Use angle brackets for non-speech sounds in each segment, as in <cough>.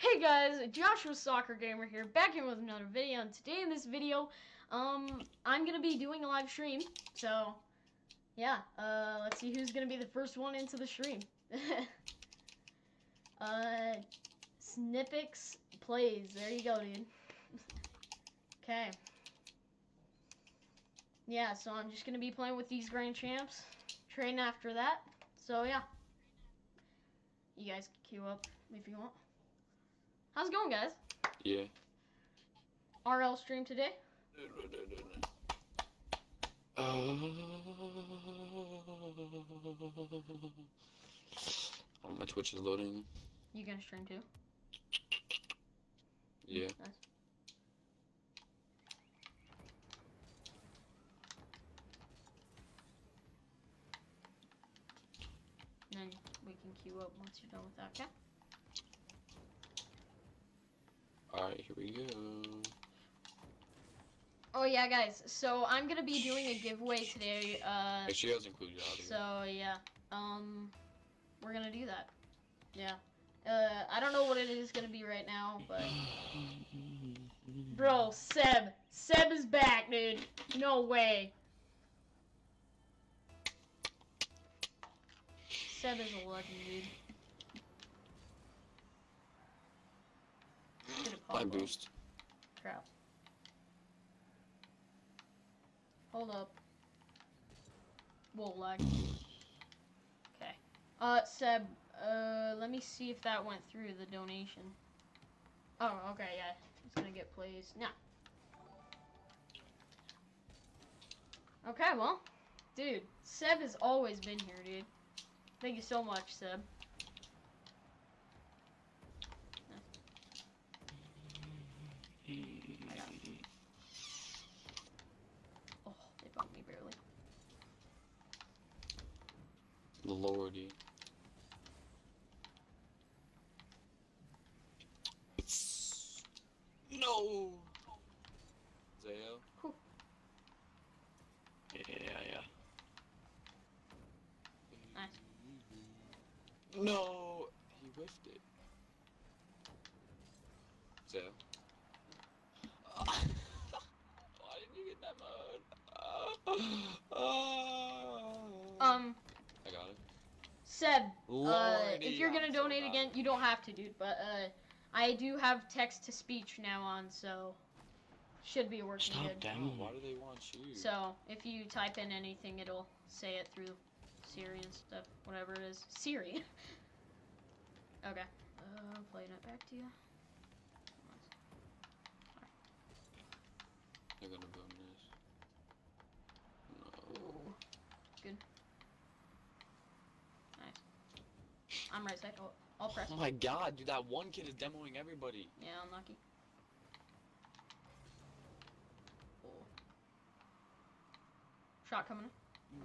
Hey guys, Joshua Soccer Gamer here, back in with another video, and today in this video, um, I'm gonna be doing a live stream, so, yeah, uh, let's see who's gonna be the first one into the stream. <laughs> uh, Snippix plays, there you go, dude. <laughs> okay. Yeah, so I'm just gonna be playing with these Grand Champs, train after that, so yeah. You guys can queue up if you want. How's it going, guys? Yeah. RL stream today? Uh, oh, my Twitch is loading. You gonna stream too? Yeah. Nice. And then we can queue up once you're done with that, okay? Alright, here we go. Oh yeah, guys. So I'm gonna be doing a giveaway today. Uh, sure you include audio. so yeah, um, we're gonna do that. Yeah. Uh, I don't know what it is gonna be right now, but <laughs> bro, Seb, Seb is back, dude. No way. Seb is a legend, dude. Get a My up. boost. Crap. Hold up. Whoa, lag. Okay. Uh, Seb, uh, let me see if that went through the donation. Oh, okay, yeah. It's gonna get plays. Now. Okay, well, dude, Seb has always been here, dude. Thank you so much, Seb. I got it. Oh, they bumped me barely. Lordy. No! Zayo? Whew. Yeah, yeah. Nice. No! He whiffed it. Zayo? Why didn't you get that mode? Um, I got it. Seb, uh, if you're gonna I'm so donate bad. again, you don't have to, dude. But uh, I do have text to speech now on, so should be working Stop good. that. Oh, why do they want you? So if you type in anything, it'll say it through Siri and stuff, whatever it is. Siri. <laughs> okay. Uh, playing it back to you. They're gonna bonus. No. Good. Nice. I'm right side. Oh, I'll press. Oh my god, dude, that one kid is demoing everybody. Yeah, unlucky. Oh. Shot coming in.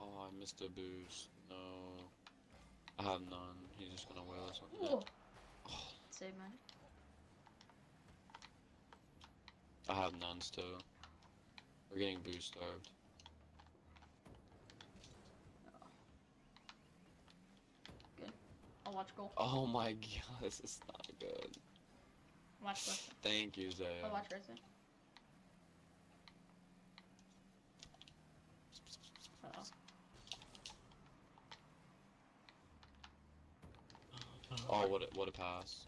Oh, I missed a boost. No. I have none. He's just gonna wail us on Oh, Save man. I have none still. We're getting boost starved. I'll watch goal. Oh my god, <laughs> this is not good. Watch. Thank you, Zay. I'll watch right side. Uh-oh. Oh, what a, what a pass.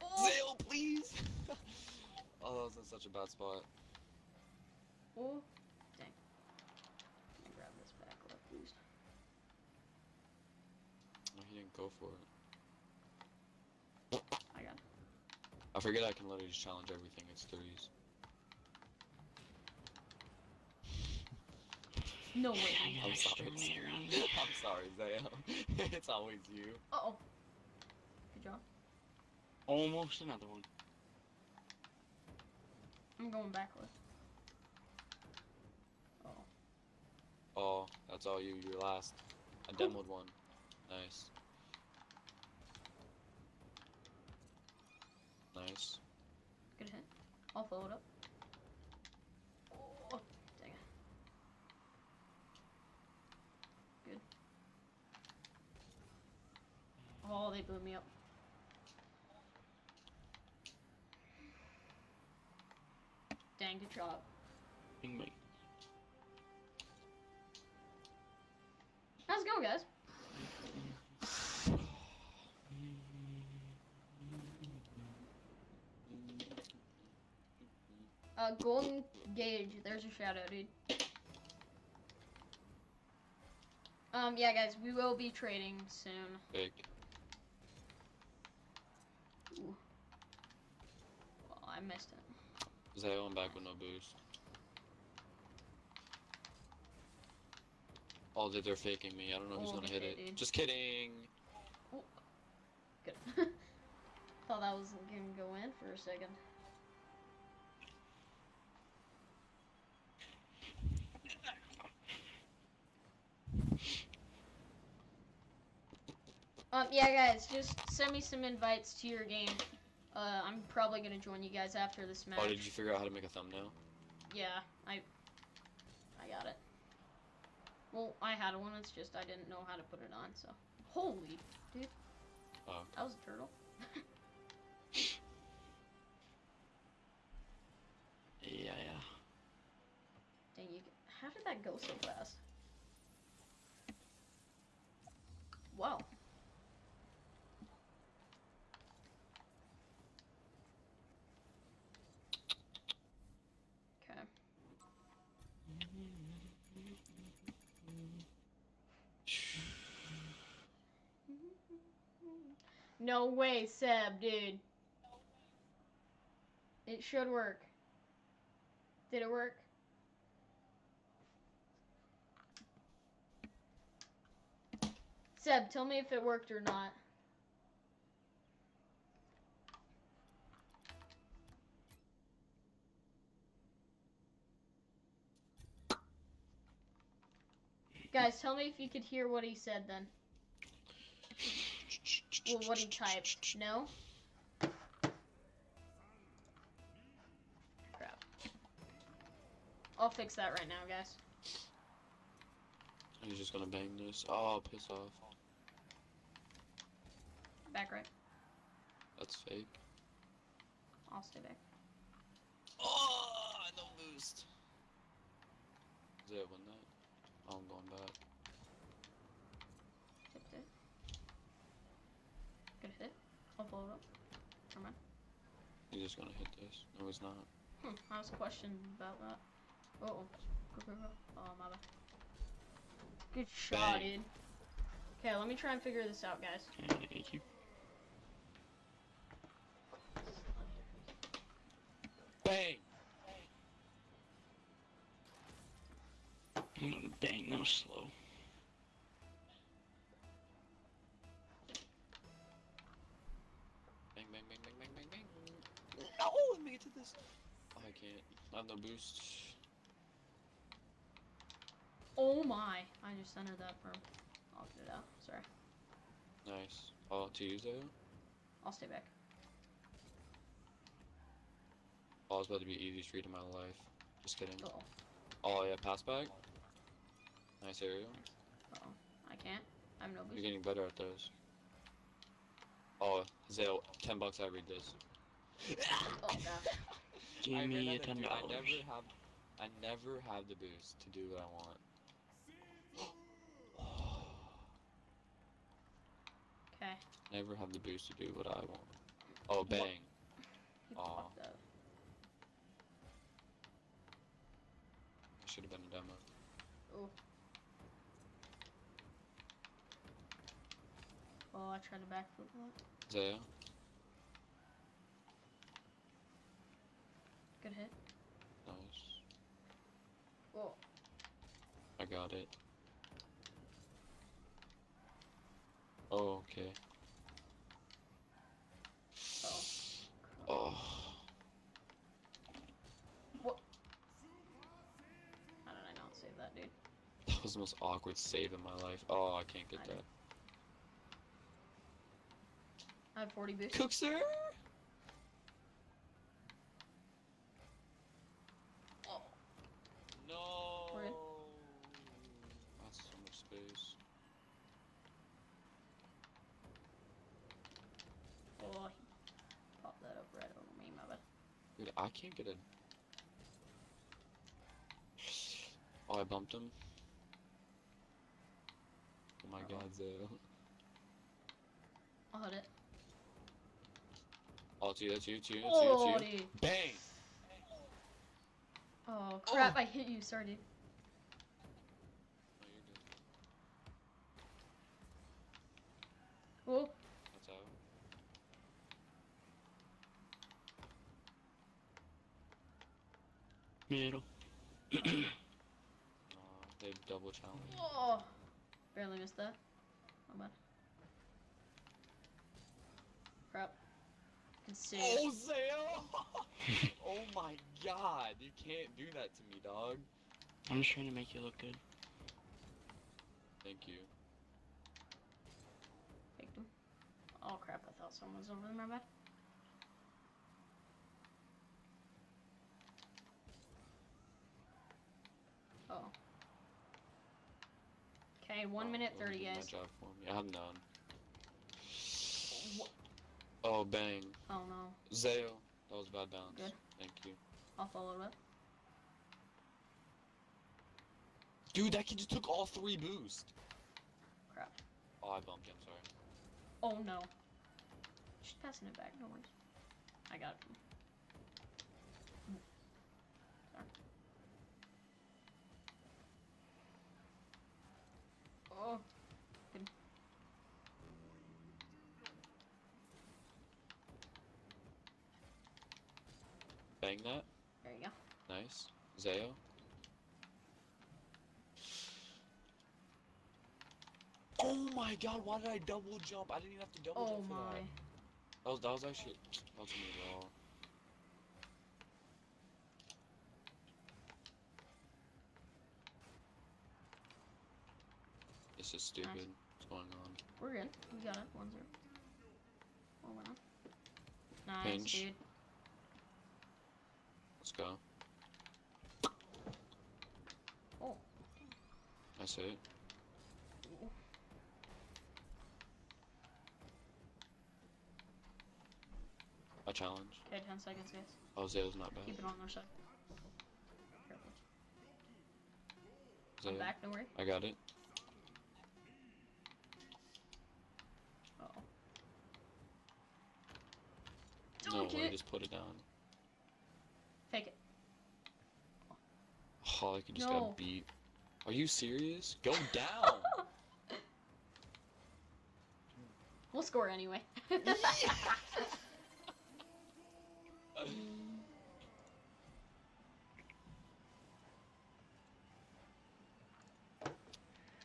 Oh! Zale, please! <laughs> oh, that was in such a bad spot. Oh! Dang. Let me grab this back left boost. Oh, he didn't go for it. I got it. I forget I can literally just challenge everything. It's threes. No way. I <laughs> I'm sorry. extremely. I'm sorry, Zaya. it's always you. Uh-oh. Good job. Almost another one. I'm going backwards. Oh. Oh, that's all you. You're last. I demoed one. Nice. Nice. Good hit. I'll follow it up. Oh, dang it. Good. Oh, they blew me up. Dang, good job. Bing bang. How's it going, guys? Uh, Golden Gauge, there's a shadow, dude. Um, yeah, guys, we will be trading soon. Big. Ooh. Well, I missed it. Zayo, I'm back with no boost. Oh, they- they're faking me. I don't know who's Oh, gonna hit it. dude. Just kidding. Good. <laughs> Thought that was gonna go in for a second. Um, yeah, guys, just send me some invites to your game. Uh, I'm probably gonna join you guys after this match. Oh, did you figure out how to make a thumbnail? Yeah, I, I got it. Well, I had one. It's just I didn't know how to put it on. So, holy, dude. Oh. That was a turtle. <laughs> Yeah, yeah. Dang you! How did that go so fast? Wow. No way, Seb, dude. It should work. Did it work? Seb, tell me if it worked or not. Guys, tell me if you could hear what he said then. Well, what he typed. No? Crap. I'll fix that right now, guys. He's just gonna bang this. Oh, piss off. Back right. That's fake. I'll stay back. Oh, no boost. Is it win that? Oh, I'm going back. Tipped it. Good hit. I'll blow it up. Never mind. He's just gonna hit this. No, he's not. Hmm, I was questioning about that. Uh oh. Oh, my bad. Good shot, Bang. dude. Okay, let me try and figure this out, guys. Okay, keep. Bang! Dang, that was slow. Oh, I can't. I have no boost. Oh my. I just entered that for I'll get it out. Sorry. Nice. Oh, to use though? I'll stay back. Oh, it's about to be the easiest read of my life. Just kidding. Uh oh. Oh, yeah, pass back. Nice aerial. Uh oh. I can't. I'm no You're getting better at those. Oh, Zale, 10 bucks I read this. Oh god. <laughs> Give I me a ten dude, I dollars. never have, I never have the boost to do what I want. Okay. Never have the boost to do what I want. Oh, bang. He Aw. Should have been a demo. Oh. Oh, I tried to backflip that. Zaya, Good hit. nice. Oh. I got it. Oh, okay. Oh. Oh, How did I not save that, dude? that was the most awkward save in my life. Oh, I can't get I that. I had 40 boost. Cookser? Oh. No. We're in. That's so much space. I can't get a. Oh, I bumped him. Oh my Uh-oh. god, Zale. I'll hit it. Oh, it's you, that's you, it's you, it's you, Oh, it's you. dude. Bang! Oh, oh. crap, Oh. I hit you, sorry, dude. Oh, you're good. Oh, That's out. Middle. Aw, they double challenge. oh. Barely missed that. My bad. Crap. Can see. Oh, Zale! oh my god, you can't do that to me, dog. I'm just trying to make you look good. Thank you. Picked him. Oh crap, I thought someone was over there, my bad. Oh. Okay, one Oh, minute thirty, you did guys. My job for me. I have none. Wha- Oh, bang. Oh no. Zale. That was bad bounce. Good. Thank you. I'll follow it up. Dude, that kid just took all three boost. Crap. Oh, I bumped him, sorry. Oh no. Just passing it back, no worries. I got it. Sorry. Oh. Good. Bang that. There you go. Nice. Zao. Oh my god, why did I double jump? I didn't even have to double Oh jump for my. that. That was, that was actually, that was me raw. This is stupid. What's going on? We're good. We got it. One zero. Oh wow. Nice, Pinch. dude. Let's go. Oh. That's it. A challenge. Okay, ten seconds, guys. Oh, Zayo's not bad. Keep it on their side. Careful. I'm Zayo. back, don't worry. I got it. Uh oh. No Dunk way, it. just put it down. Fake it. Oh, I you just No. got beat. Are you serious? Go down! <laughs> We'll score anyway. <laughs> oh,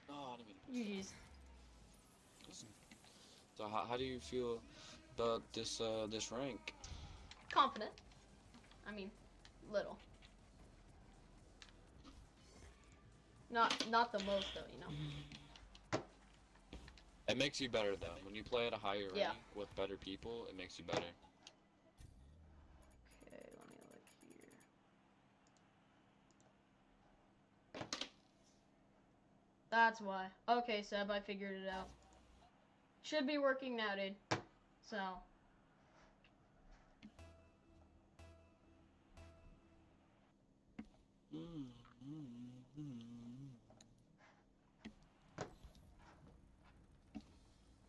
I didn't mean GG's. to listen. So how, how do you feel about this uh this rank? Confident. I mean, little. Not not the most though, you know. It makes you better though. When you play at a higher rank with better people, it makes you better. Okay, let me look here. That's why. Okay, Seb, I figured it out. Should be working now, dude. So.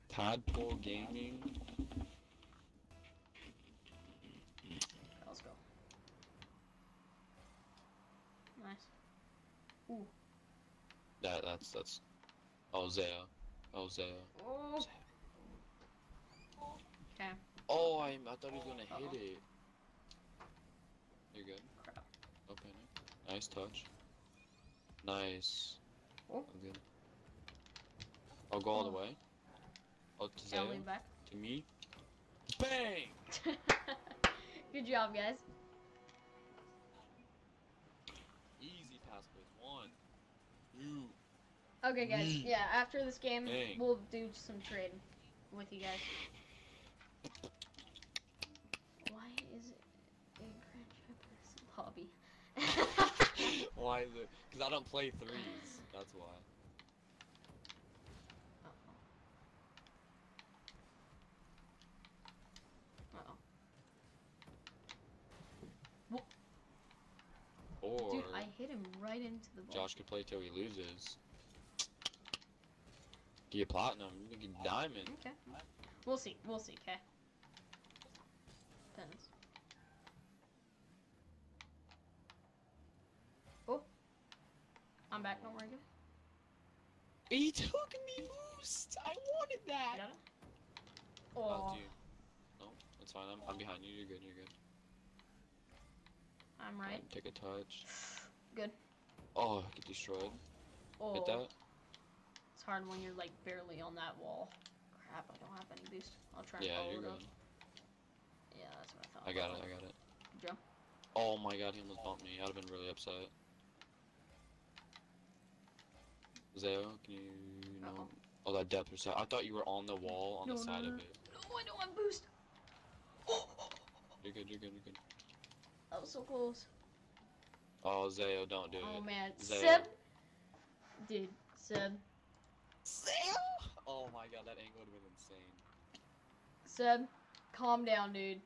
Tadpole Gaming. Let's go. Nice. Ooh. That that's that's. Oh Zaya. Oh Zaya. Oh. Oh, I I thought he was gonna Uh-oh. hit it. You're good. Crap. Open it. Nice touch. Nice. Oh. I'm good. I'll go all the Oh. way. Oh, to lean back. To me. Bang! <laughs> Good job, guys. Easy pass plays. One. Two. Okay, guys. Me. Yeah, after this game, Dang. we'll do some trade with you guys. Why is it a Grand Shepherd's hobby? <laughs> Why is it? Because I don't play threes. That's why. Uh-oh. I hit him right into the ball. Josh could play till he loses. Get platinum, you can get diamond. Okay. We'll see. We'll see. Okay. Depends. I'm back. Don't worry. guys. He took me boost. I wanted that. Got it? Oh, Oh, dude. No, that's fine. I'm, I'm behind you. You're good. You're good. I'm right. Take a touch. Good. Oh, get destroyed. Oh, Hit that. it's hard when you're like barely on that wall. Crap, I don't have any boost. I'll try and Yeah, follow you're it up. good. Yeah, that's what I thought. I got it. I got it. Jump. Oh my god, he almost bumped me. I'd have been really upset. Zeo, can you know? Uh-oh. Oh, that depth or so? I thought you were on the wall on No, the no, side no, of it. No, I don't have boost. You're good. You're good. You're good. That was so close. Oh, Zeo, don't do Oh it. Oh man, Zeo. Seb. Dude, Seb. Zeo! Oh my god, that angle would have been insane. Seb, calm down, dude.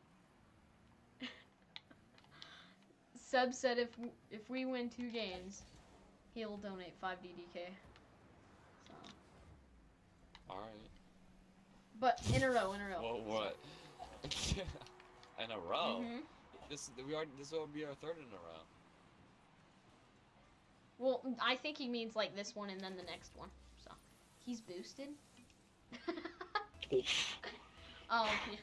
<laughs> Seb said if if we win two games, he'll donate five DDK. So, All right. but in a row, in a row. Well, what? <laughs> in a row. Mhm. This we are. This will be our third in a row. Well, I think he means like this one and then the next one. So, he's boosted. <laughs> oh, yeah.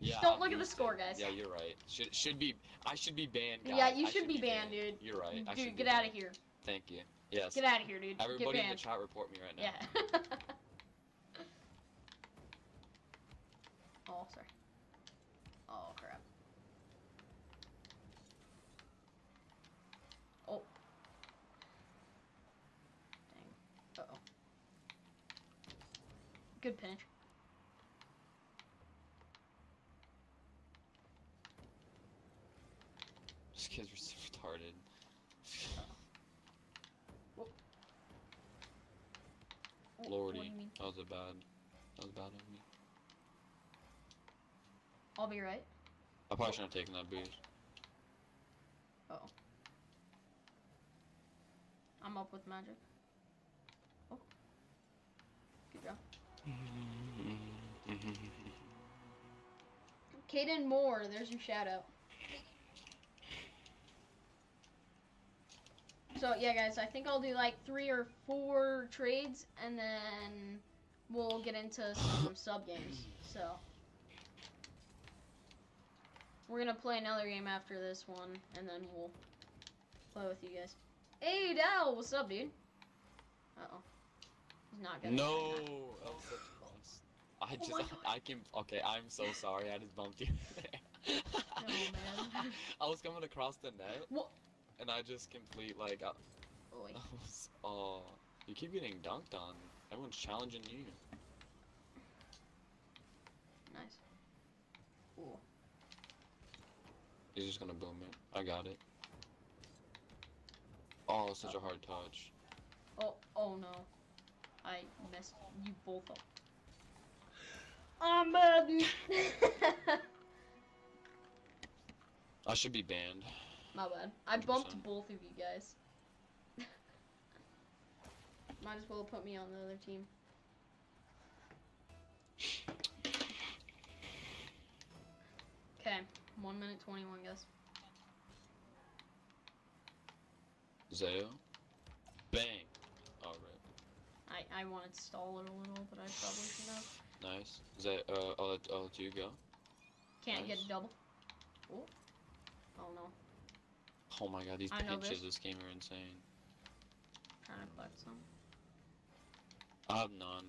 Yeah. Don't I'm look at the score, guys. Yeah, you're right. Should should be. I should be banned. Guys. Yeah, you I should be banned, dude. You're right. Dude, should get out of here. Thank you. Yes. Get out of here, dude. Everybody get in the banned. chat report me right now. Yeah. <laughs> oh, sorry. Oh, crap. Oh. Dang. Uh-oh. Good pinch. These kids were so retarded. Oh, Lordy, What do you mean? that was a bad. That was bad of me. I'll be right. I probably shouldn't have taken that boost. Uh-oh. I'm up with magic. Oh. Good job. Caden Moore, there's your shout out. So yeah guys, I think I'll do like three or four trades and then we'll get into some sub games. So we're gonna play another game after this one and then we'll play with you guys. Hey Dal, what's up dude? Uh oh. He's not gonna no, that was such a loss. I oh just, Oh my God. I can. Okay, I'm so sorry. I just bumped you. Oh, man. <laughs> I was coming across the net. What? And I just complete like. Uh, I, Oh. I was, oh, you keep getting dunked on. Everyone's challenging you. Nice. Cool. He's just gonna boom it. I got it. Oh, such a oh. hard touch. Oh, oh no. Messed you both up. I'm bad. I should be banned. My bad. I bumped 100%. both of you guys. Might as well put me on the other team. Okay, one minute twenty-one, guys. Zeo. Bang. I I wanted to stall it a little, but I probably should have. Nice. Zeo. Uh, I'll let, I'll let you go. Can't get a double. Oh. Oh no. Oh my god, these pinches this. this game are insane. Trying to collect some. I have none.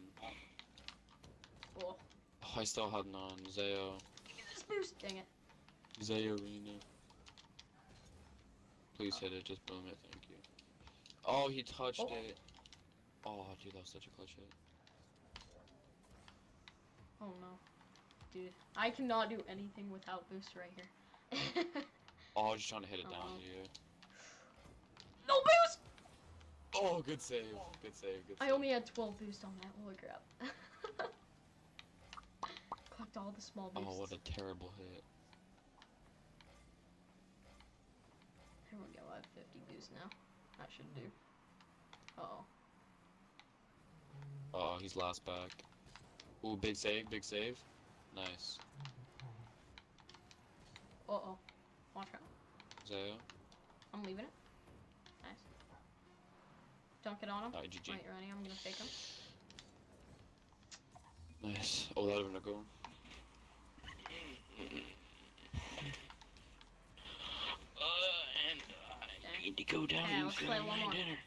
Oh. Oh, I still have none. Zeo. Give me this boost. Dang it. Zeo Arena. Please hit it, just boom it, thank you. Oh, he touched Oh. it. Oh, dude, that was such a clutch hit. Oh no. Dude, I cannot do anything without boost right here. <laughs> Oh, I was just trying to hit it Oh, down to no boost! Oh, good save. Good save, good save. I only had 12 boost on that. Holy crap. <laughs> Collect all the small boosts. Oh, what a terrible hit. There we go. I have 50 boost now. That should do. Uh oh. Oh, he's last back. Ooh, big save, big save. Nice. Uh oh. Watch out. Zaya. I'm leaving it. Nice. Dunk it on him. Alright, GG. Wait, ready? I'm gonna fake him. Nice. Oh, that would have been a goal. Uh, and I need to go down Yeah, and let's finish play one my more. dinner.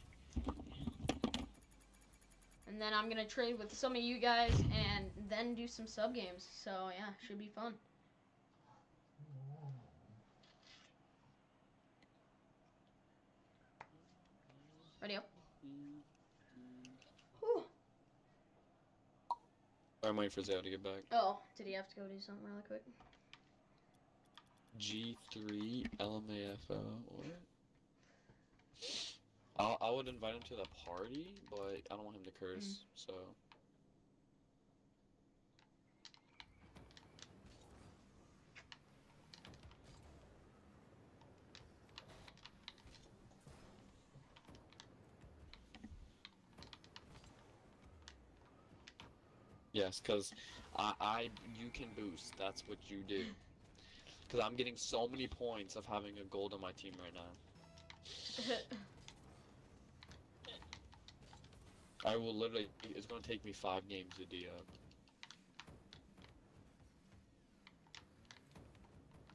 And then I'm gonna trade with some of you guys and then do some sub games. So yeah, should be fun. Ready up. Whew. I'm waiting for Zaya to get back. Oh, did he have to go do something really quick? G3 LMAFO. What? I I would invite him to the party, but I don't want him to curse. Mm. So yes, cause I I you can boost. That's what you do. Mm. Cause I'm getting so many points of having a gold on my team right now. <laughs> I will literally. It's gonna take me five games to D up.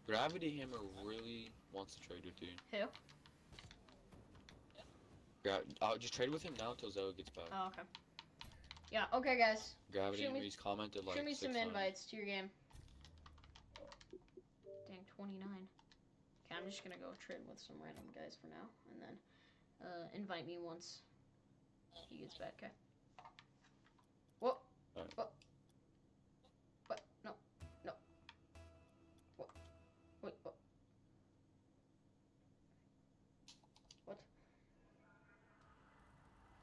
Gravity Hammer really wants to trade with you. Who? Gra- I'll just trade with him now until Zoe gets back. Oh, okay. Yeah, okay, guys. Gravity Hammer, me- he's commented like Shoot me some times. invites to your game. Dang, 29. Okay, I'm just gonna go trade with some random guys for now, and then uh, invite me once he gets back. Okay. What? What? What? No. No. What? Wait. What? What?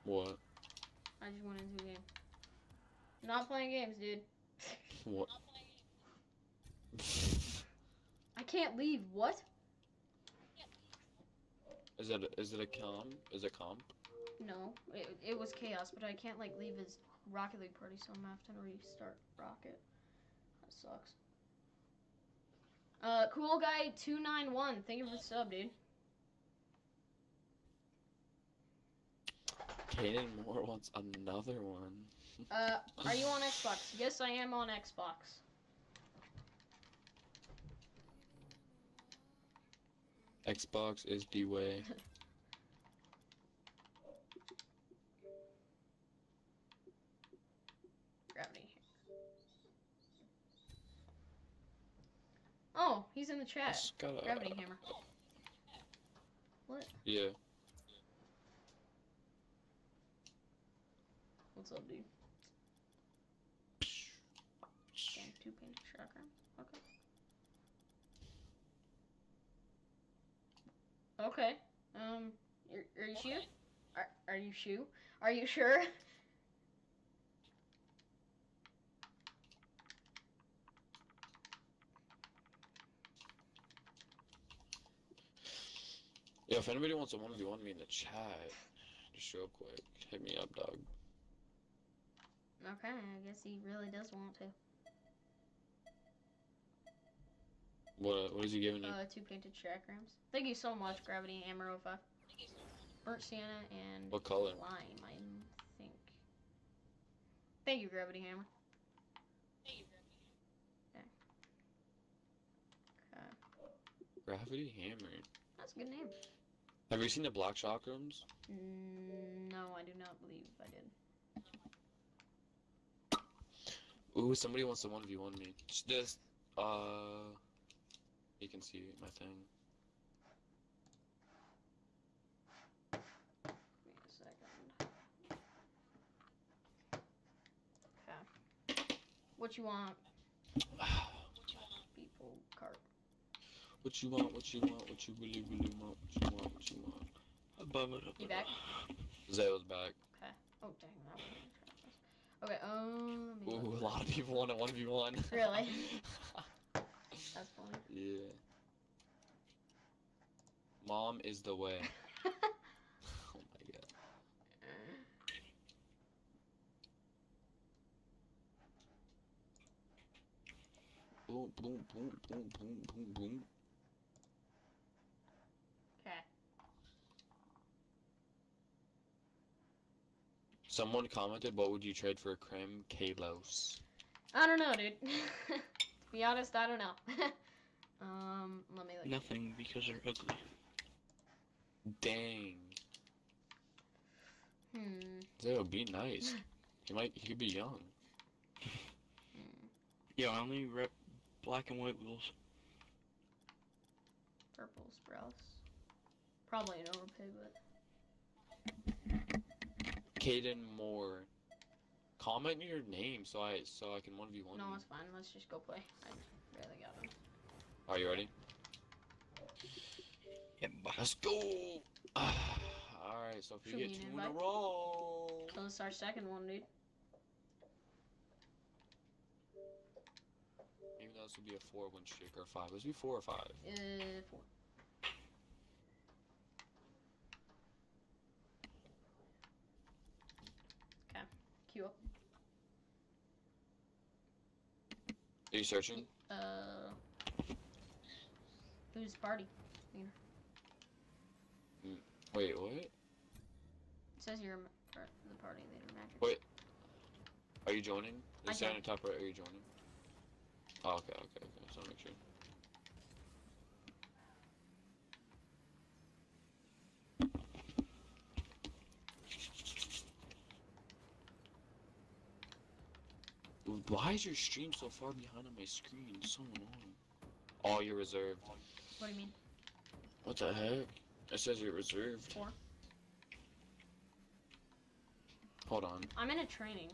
What? I just went into a game. Not playing games, dude. What? <laughs> I can't leave. What? is it? Is it a com? Is it comp? No, it, it was chaos, but I can't like leave his Rocket League party, so I'm gonna have to restart Rocket. That sucks. Uh, cool guy two nine one. Thank you for the sub, dude. Caden Moore wants another one. <laughs> Uh, are you on Xbox? Yes, I am on Xbox. Xbox is the way. <laughs> Oh, he's in the chat. Just gotta- Gravity hammer. What? Yeah. What's up, dude? Damn, two painted shotgun. Okay. Okay. Um, are, are you sure? Are, are you sure? Are you sure? <laughs> Yeah, if anybody wants to 1v1 me in the chat, just real quick, hit me up, dog. Okay, I guess he really does want to. What what is he giving you? Uh, two painted chakrams. Thank you so much, Gravity Hammer 05. Burnt Sienna and What color? lime, I think. Thank you, Gravity Hammer. Okay. Gravity Hammer. That's a good name. Have you seen the Black Chakrams? Mm, no, I do not believe I did. Ooh, somebody wants to 1v1 me. Just this, uh, you can see my thing. Me a second. Okay. What you want, <sighs> people? Cart. What you want, what you want, what you really, really want, what you want, what you want. I bum it up. You back? Zale's back. Okay. Oh, dang, that one. Okay, um. Ooh, a lot of people want a <laughs> 1v1. Really? <laughs> That's funny. Yeah. Mom is the way. <laughs> oh my god. Boom, boom, boom, boom, boom, boom, boom. Someone commented, "What would you trade for a Krem Kalos?" I don't know, dude. to <laughs> be honest, I don't know. <laughs> um, let me look. Nothing because they're ugly. Dang, Hmm. Zero, be nice. He might, he could be young. <laughs> hmm. Yeah, I only rep black and white wheels. Purple sprouts. Probably an overpay, but Caden Moore. Comment your name so I so I can one v one. no, it's fine. Let's just go play. I barely got him. Are you ready? Yeah, Let's go. <sighs> All right, so if Should we get we two in a row. So this is our second one, dude. Maybe this would be a four win streak or five. Let's be four or five. Uh, four. Okay. Queue up. Are you searching? Uh. Who's party? Wait, what? It says you're a m- or the party leader, Magic. Wait. Are you joining? I Is that on joined. the top right? Are you joining? Oh, okay, okay, okay. Wanna make sure. Why is your stream so far behind on my screen? It's so annoying. Oh, you're reserved. What do you mean? What the heck? It says you're reserved. Four. Hold on. I'm in a training.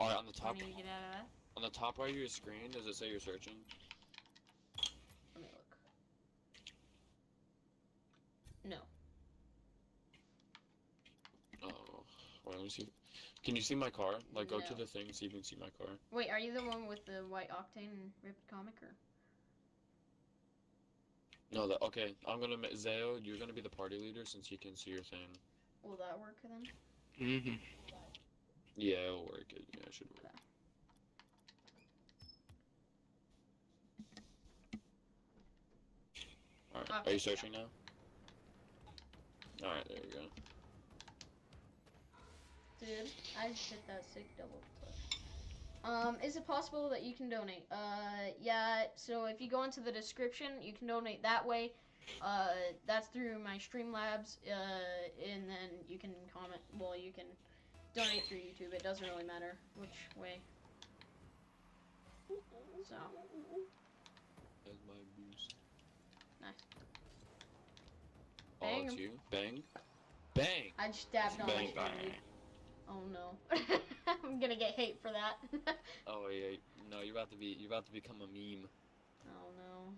Alright, on the Do I top need to get out of that? on the top right of your screen, does it say you're searching? Let me look. No. Oh, wait, let me see. Can you see my car? Like, go to the thing, see if you can see my car. Wait, are you the one with the white octane and ripped comic or? No, that okay. I'm gonna ma- Zao. You're gonna be the party leader since you can see your thing. Will that work then? mm-hmm. Yeah, it'll work. It, yeah, it should work. All right. Are Okay, you yeah. searching now? All right, there you go. Dude, I just hit that sick double touch. Um, is it possible that you can donate? Uh, yeah. So if you go into the description, you can donate that way. Uh, that's through my Streamlabs. Uh, and then you can comment. Well, you can donate through YouTube. It doesn't really matter which way. So That's my boost. nice. Oh, Bang you. Bang. Bang. I just dabbed on my Bang, screen. bang. Oh no. <laughs> I'm gonna get hate for that. <laughs> Oh yeah. No, you're about to be. You're about to become a meme. oh no.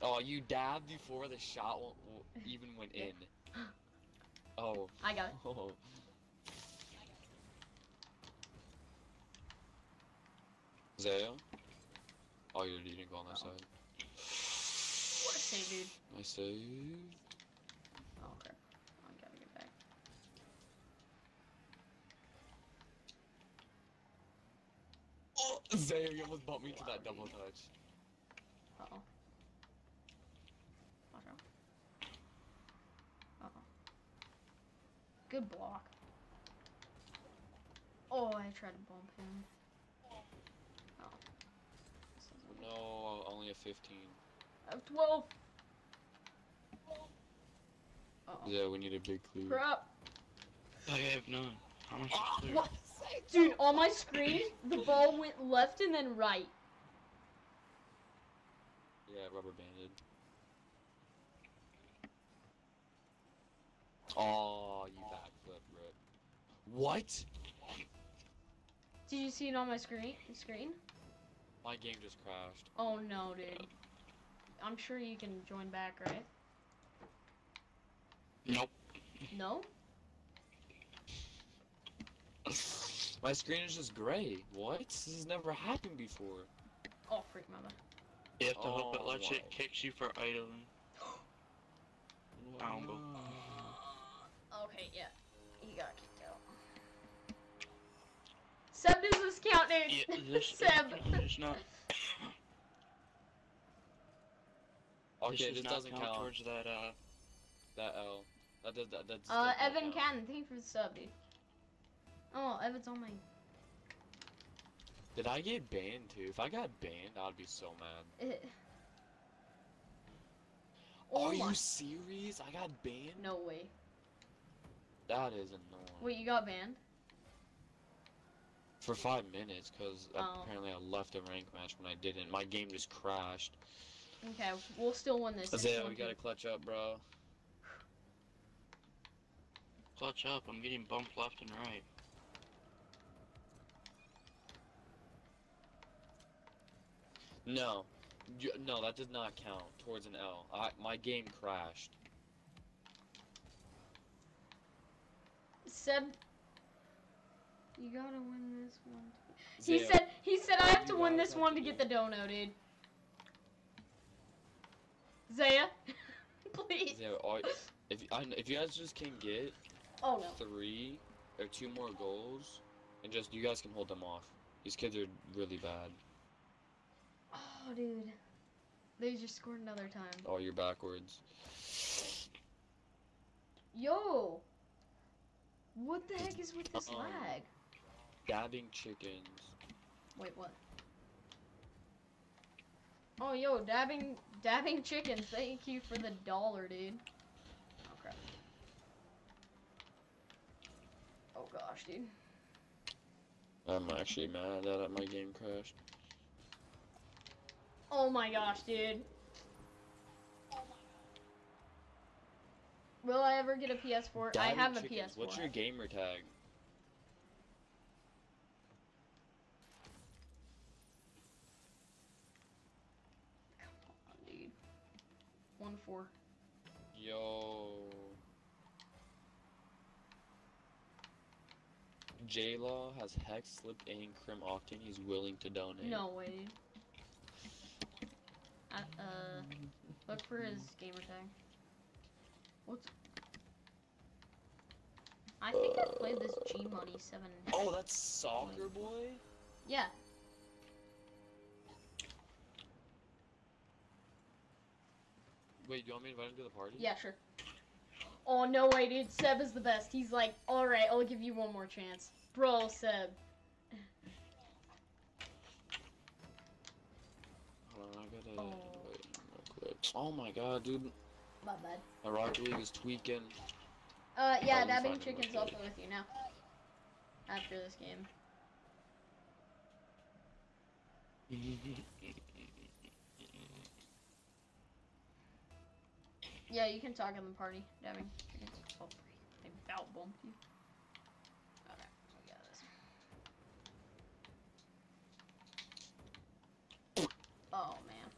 Oh, you dabbed before the shot w- w- even went in. Oh. I got it. <laughs> Oh. Zaya? Oh, you didn't go on that Uh-oh. side. What a save, dude. I save. Oh crap. I gotta get back. Oh, Zaya, you almost bumped me to that double touch. Uh oh. Watch out. Uh oh. Good block. Oh, I tried to bump him. Oh. No, only a 15. I have 12. Uh oh. Yeah, we need a big clue. Crap. I have none. How much is clear? What? Dude, on my screen, the ball went left and then right. Yeah, rubber banded. Oh, you backflip, rip. What? Did you see it on my screen? Screen? My game just crashed. Oh no, dude. I'm sure you can join back, right? Nope. No? My screen is just gray. What? This has never happened before. Oh, freak mother. You have to hope that Oh, lets wow. it kicks you for idling. <gasps> Combo. <gasps> Okay, yeah. He got kicked out. Seb, does this count not, dude. Yeah, <laughs> this, Seb. It's not. <laughs> Okay, this this, does not doesn't count, count. towards that. Uh, That L. That does that. That's Uh, does not Evan count. Cannon, thank you for the sub, dude. Oh, Evan's on my. Did I get banned too? If I got banned, I'd be so mad. Eh. It... Oh Are my- you serious? I got banned? No way. That is annoying. Wait, you got banned? For five minutes, because Oh. apparently I left a rank match when I didn't. My game just crashed. Okay, we'll still win this. Isaiah, we gotta clutch up, bro. clutch up. I'm getting bumped left and right. No. No, that does not count towards an L. I, my game crashed. Seb, you gotta win this one. He said. He said I have to win this one to get the dono, dude. Zaya, <laughs> please. All, if, I, if you guys just can get Oh no. three or two more goals, and just you guys can hold them off. These kids are really bad. Oh, dude. They just scored another time. Oh, you're backwards. Yo. What the heck is with this Um, lag? Dabbing chickens. Wait, what? Oh, yo, dabbing, dabbing chickens. Thank you for the dollar, dude. Oh crap. Oh gosh, dude. I'm actually mad that my game crashed. Oh my gosh, dude. Will I ever get a PS4? I have a chickens. PS4. What's your gamer tag? Come on, dude. One four. Yo. J Law has Hex, Slip, and Crim Octane. He's willing to donate. No way. Uh, uh, look for his gamer tag. What's? I think I've played this G Money seven. Oh, that's Soccer Boy? Yeah. Wait, do you want me to invite him to the party? Yeah, sure. Oh no way, dude. Seb is the best. He's like, all right, I'll give you one more chance, bro. Seb. Hold on, I gotta Oh. Invite him real quick. Oh my god, dude. My bad. My Rocket League is tweaking. Uh, yeah, dabbing chickens. I'll with you now. After this game. <laughs> Yeah, you can talk in the party. Dabbing chickens. Oh, they about bumped you. Okay, we got this. Oh man.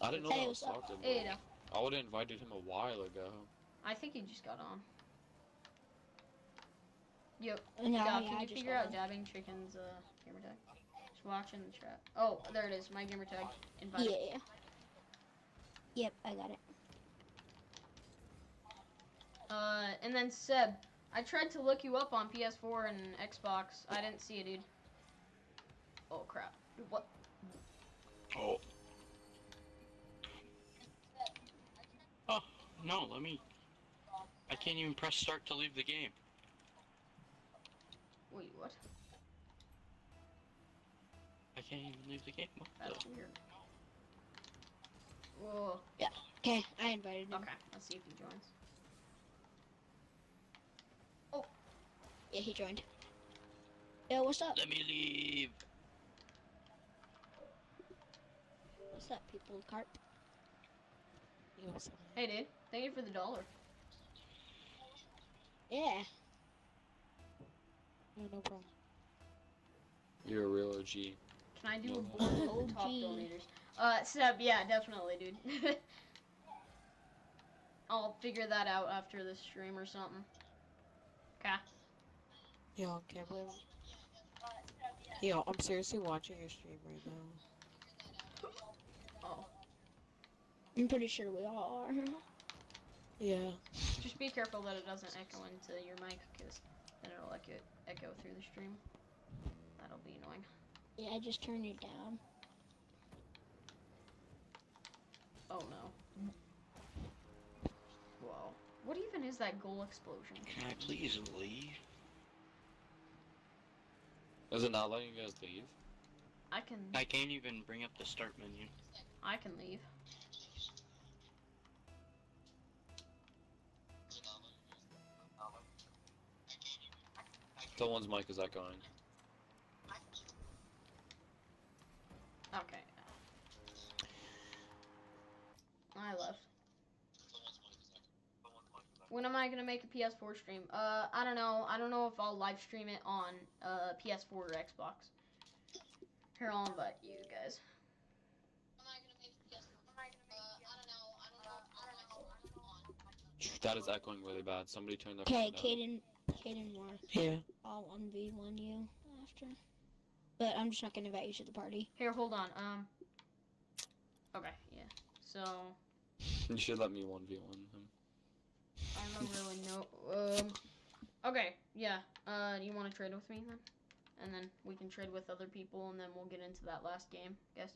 I didn't know Hey, that was what's up? Hey. I would have invited him a while ago. I think he just got on. Yo, No, Doc, yeah, can you figure out on. dabbing chickens uh gamer tag? Just watch in the chat. Oh, there it is. My gamer tag. Invite. Yeah. Yep, I got it. Uh, and then Seb, I tried to look you up on PS4 and Xbox. I didn't see it, dude. Oh crap. What? Oh. Oh, no, let me. I can't even press start to leave the game. Wait, what? I can't even leave the game. What That's the? weird. Whoa. Yeah. Okay, I invited him. Okay, let's see if he joins. Oh. Yeah, he joined. Yo, what's up? Let me leave. What's up, people? Carp. Yo. Hey, dude. Thank you for the dollar. Yeah. No, no problem. You're a real OG. Can I do a No. board of top Gee. donators? Uh, Seb, yeah, definitely, dude. <laughs> I'll figure that out after the stream or something. Okay. Yo, can't believe. Yo, I'm seriously watching your stream right now. Oh. I'm pretty sure we all are. Yeah. Just be careful that it doesn't echo into your mic, because then it'll echo, echo through the stream. That'll be annoying. Yeah, I just turned it down. Oh no. Whoa. What even is that goal explosion? Can I please leave? Is it not letting you guys leave? I can I can't even bring up the start menu. I can leave. Someone's mic is echoing. Okay. I left. When am I gonna make a PS4 stream? Uh, I don't know. I don't know if I'll live stream it on uh PS4 or Xbox. Here, I'll invite you guys. That is echoing really bad. Somebody turn their Okay, phone down. Caden, Caden Moore. Yeah. I'll 1v1 you after. But I'm just not gonna invite you to the party. Here, hold on. Um. Okay, yeah. So You should let me 1v1 him. I don't really know. Um. Okay, yeah. Uh, you want to trade with me then? And then we can trade with other people, and then we'll get into that last game. I Guess.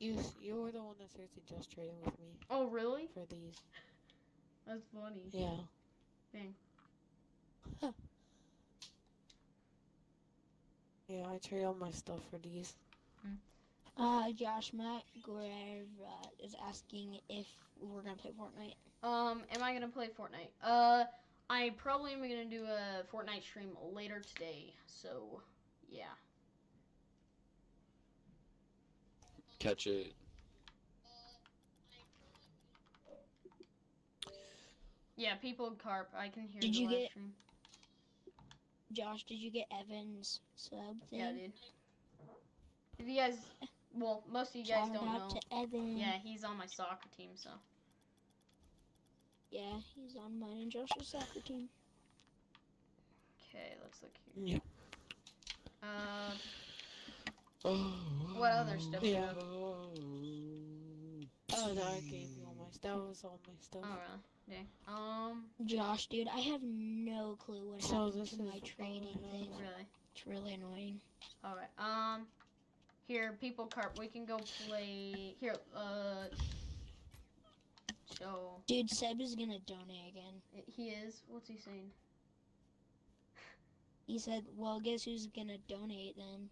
You you were the one that seriously just traded with me Oh, really? for these. That's funny. Yeah. Dang. Yeah, I trade all my stuff for these. Uh, Josh Matt Guerrero is asking if we're gonna play Fortnite. Um, am I gonna play Fortnite? Uh, I probably am gonna do a Fortnite stream later today. So, yeah. Catch it. Yeah, people carp. I can hear Did the you live get- stream. Josh, did you get Evan's sub thing? Yeah, dude. If you guys, well, most of you guys Shout don't out know. to Evan. Yeah, he's on my soccer team, so. Yeah, he's on mine and Josh's soccer team. Okay, let's look here. Yep. Uh, Oh, What other stuff yeah. Oh, that I gave you all my. That was all my stuff. oh, really? Dang. Um, Josh, dude, I have no clue what So happened this to is my all I trading thing. really? It's really annoying. Alright, um, here, people carp, we can go play, here, uh, so, Dude, Seb is gonna donate again. he is, what's he saying? <laughs> He said, "Well, guess who's gonna donate then?"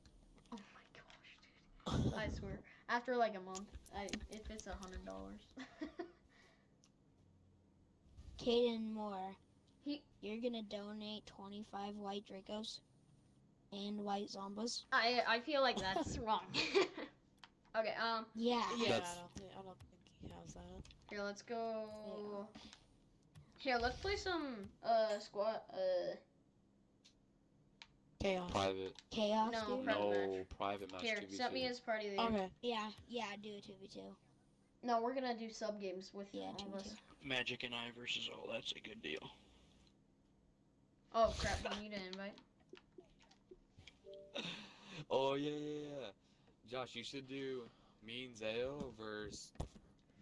Oh my gosh, dude. I swear. After like a month, I, if it's a hundred dollars. <laughs> Caden Moore. He- You're gonna donate 25 white Dracos and white Zombas? I I feel like <laughs> that's wrong. <laughs> okay, um, Yeah. Yeah, That's- I don't think I don't think he has that. here let's go. Here, let's play some uh squad uh Chaos. Private. Chaos, No. Private no, match. private match. here, 2v2. set me as party leader. Okay. Yeah, yeah, do a 2v2. No, we're gonna do sub games with Yeah, all of us. Magic and I versus all that's a good deal. Oh crap, we need an invite. <laughs> Oh yeah, yeah, yeah. Josh, you should do me and Zayo versus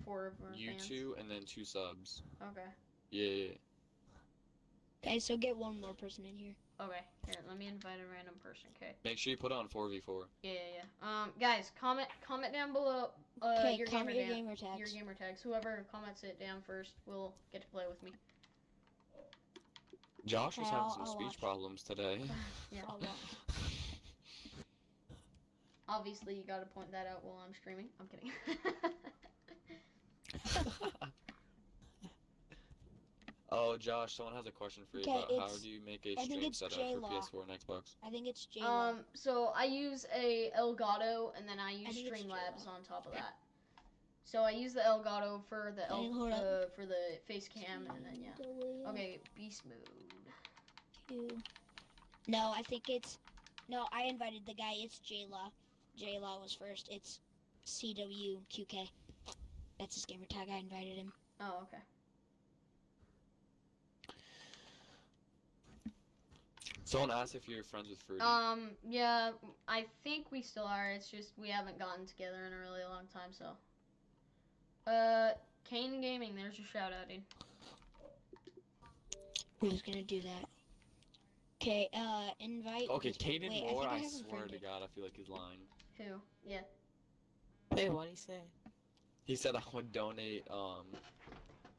Four of our you fans. two, and then two subs. Okay. Yeah, yeah. yeah. Okay, so get one more person in here. Okay. Here, let me invite a random person. Okay. Make sure you put on 4v4. Yeah, yeah, yeah. Um, guys, comment comment down below. Uh, Okay, your comment gamer your gamer tags. Your gamer tags. Whoever comments it down first will get to play with me. Josh was Okay, having I'll- some I'll speech watch. problems today. <laughs> <laughs> Yeah. I'll watch. Obviously, you gotta point that out while I'm streaming. I'm kidding. <laughs> oh, Josh, someone has a question for you Okay, about how it's- do you make a stream setup J-Law. for PS4 and Xbox? I think it's J. um, so I use a Elgato, and then I use think it's Streamlabs on top of that. So I use the Elgato for the El- Dang, hold up. uh, for the face cam, and then yeah. Okay, beast mode. Two. No, I think it's. No, I invited the guy. It's J Law. J Law was first. It's CWQK. That's his gamer tag. I invited him. Oh, okay. Someone asked if you're friends with Fruity. Um, yeah, I think we still are. It's just we haven't gotten together in a really long time, so. Uh, Kane Gaming, there's your shout out, dude. Who's gonna do that? Okay, uh, invite. Okay, this- Caden wait, I Moore, think I I, swear to. God, I feel like he's lying. Who? Yeah. Wait, what'd he say? He said I would donate um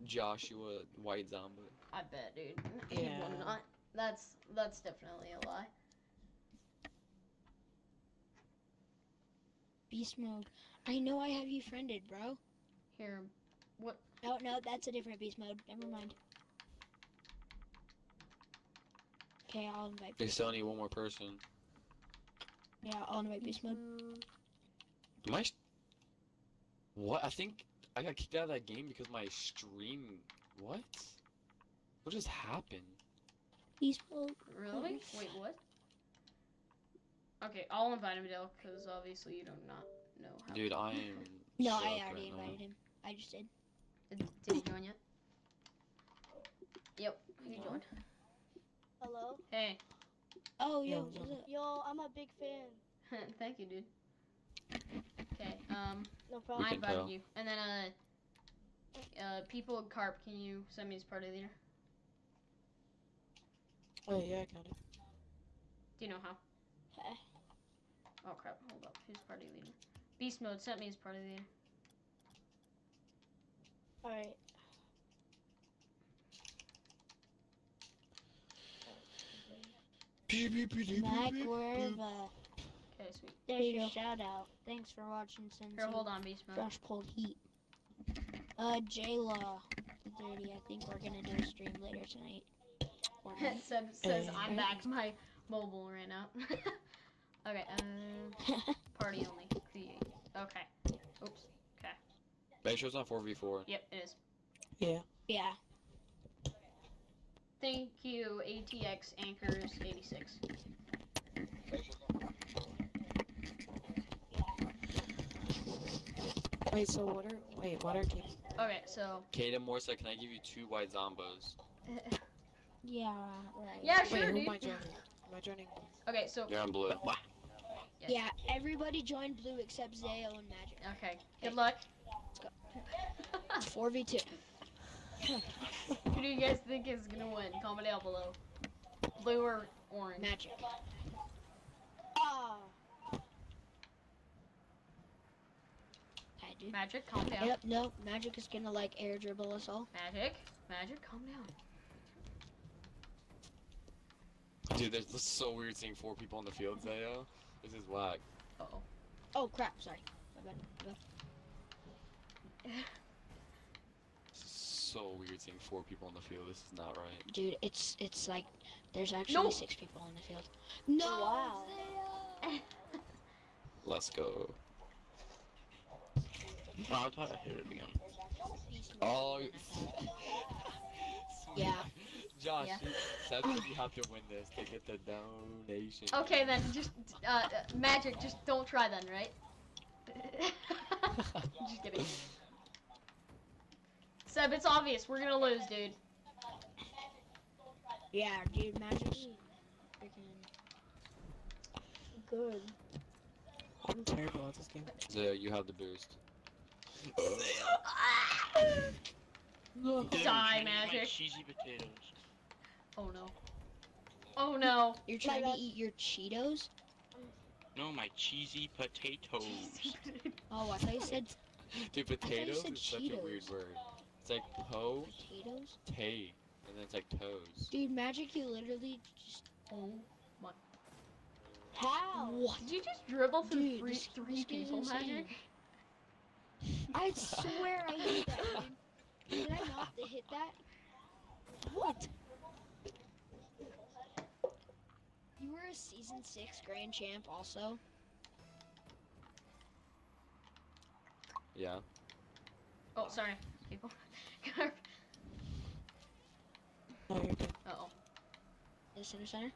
Joshua White Zombie. I bet, dude. <laughs> He Yeah. will not. That's that's definitely a lie. Beast mode. I know I have you friended, bro. Here, what? No, no, that's a different beast mode. Never mind. Okay, I'll invite. They still need one more person. Yeah, I'll invite beast mode. Am I? s- What? I think I got kicked out of that game because my stream. What? What just happened? Beast mode. Really? Wait, what? Okay, I'll invite him, Dale, because obviously you do not know how. Dude, I <laughs> am. No, I already right now. invited him. I just did. Did, did he join yet? Yep, he No. joined. Hello? Hey, Oh, Yeah, yo, what's what's up? up? Yo, I'm a big fan. <laughs> thank you, dude. Okay, um, No problem. I invited you, and then uh, uh, people carp. Can you send me as part party leader? Oh yeah, I got it. Do you know how? Okay. Oh crap! Hold up. Who's party leader? Beast mode sent me as party leader. Alright. Mac Werva. Okay, sweet. There's There you your go. shout out. Thanks for watching since Here, hold on, beast mode. Fresh pulled heat. Uh, J Law. 30. I think we're gonna do a stream later tonight. Or night. Seb says Hey. I'm back. My mobile ran out. <laughs> okay, uh, <laughs> party only. Create. Okay. Oops. Okay. Make sure it's not 4v4. Yep, it is. Yeah. yeah. Thank you, ATX Anchors 86. Wait, so what are wait, what are team? Okay, so Caden Moore said, "Can I give you two white Zombas?" <laughs> Yeah, right. yeah, Wait, sure, who dude. am I joining? Am I joining? Okay, so You're on blue. yes. Yeah, everybody joined blue except Zayo and Magic. Okay. Good luck. go. <laughs> 4v2. Who do you guys think is gonna win? Comment down below. Blue or orange? Magic. Ah. I do. Magic, calm down. Yep, no, Magic is gonna like air dribble us all. Magic, magic, calm down. Dude, this is so weird seeing four people on the field, Zayo. This is whack. Uh oh. Oh crap, sorry. My bad. My bad. <laughs> So weird seeing four people on the field. This is not right. Dude, it's it's like there's actually No. six people on the field. No. Wow. <laughs> Let's go. Oh, I thought I hit it again. Oh, Yeah. Josh, Yeah. you you have to win this to get the donation. Okay then, just uh, uh, magic. Just don't try then, right? <laughs> <laughs> just kidding. Seb, it's obvious. We're gonna lose, dude. Yeah, dude, Magic's freaking. Good. I'm terrible at this game. Zayo, you have the boost. Die, I'm trying to eat my Magic. cheesy potatoes. Oh no. Oh no. You're trying to eat your Cheetos? No, my cheesy potatoes. <laughs> Oh, I thought you said <laughs> Dude, you potatoes said is such a weird word. It's like po, potatoes. tay, and then it's like toes. Dude, Magic, you literally just. oh. my. How? What? Did you just dribble through Dude, three, this- three this people, magic? I swear I hit that, dude. <laughs> Did I not hit that? What? You were a season six grand champ, also. Yeah. Oh, sorry, people. <laughs> No, you're uh oh. The center center.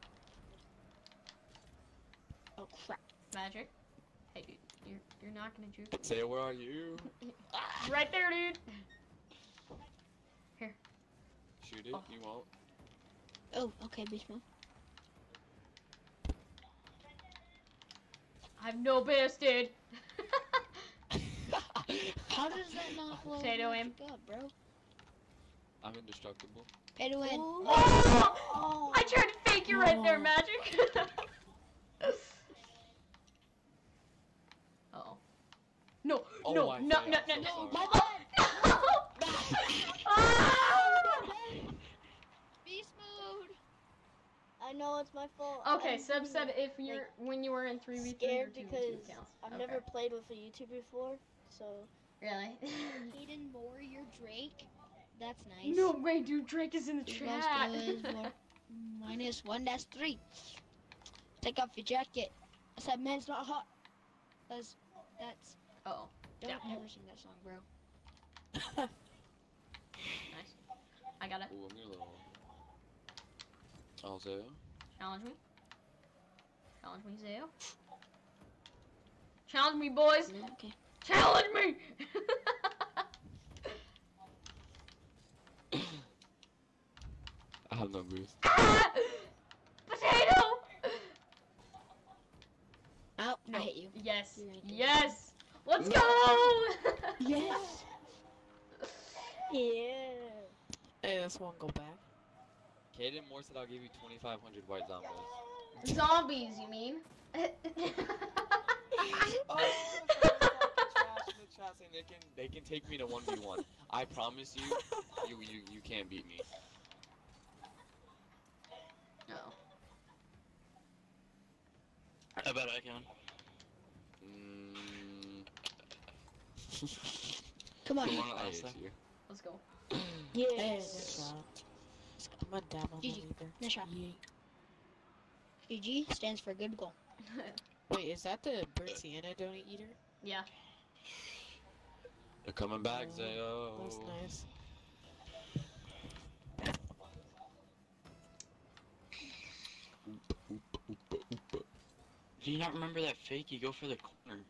Oh crap! Magic. Hey, dude. You're, you're not gonna juke. Say where are you? <laughs> Right there, dude. Here. Shoot it. Oh. You won't. Oh, okay, beast mode. I have no boost, dude. <laughs> How does that not blow Potato Magic aim. up, bro? I'm indestructible. Pay to win. Ooh. Oh! Oh. <laughs> I tried to fake take you right there, No. Magic. <laughs> oh. No, Oh, no, I no, see, no, I'm no, so no. sorry. My Ah! Beast mode. I know it's my fault. Okay, I'm Seb said if you're when you were in three v three scared two v two because. I've Okay. never played with a YouTube before, so really. Hayden <laughs> Moore, your Drake. That's nice. no way, dude. Drake is in the Two chat. plus two minus one. That's three. Take off your jacket. I said, man, it's not hot. That's that's. Oh, Don't Yeah. ever sing that song, bro. <laughs> nice. I got it. Ooh, I'm gonna little. Oh, so Challenge me. Challenge me, Zayo. Challenge me, boys. No, okay. Challenge me. <coughs> I have no boost. Ah! <laughs> Potato. Oh, No. I hit you. Yes. You're right there. Yes. Let's go. Yes. <laughs> yeah. Hey, this one go back. Caden Moore said I'll give you 2,500 white zombies. Zombies, you mean? <laughs> Oh, the chat saying they can they can take me to one v one. I promise you, you you you can't beat me. oh. I bet I can. Mm. Come on. You <laughs> I want it hate last time? you. Let's go. Yeah. Hey, nice shot. I'm gonna dab on the leader. Nice shot. GG stands for good goal. <laughs> Wait, is that the Burnt Sienna donut eater? yeah. They're coming back, Oh, Zayo. That's nice. Do you not remember that fake? You go for the corner.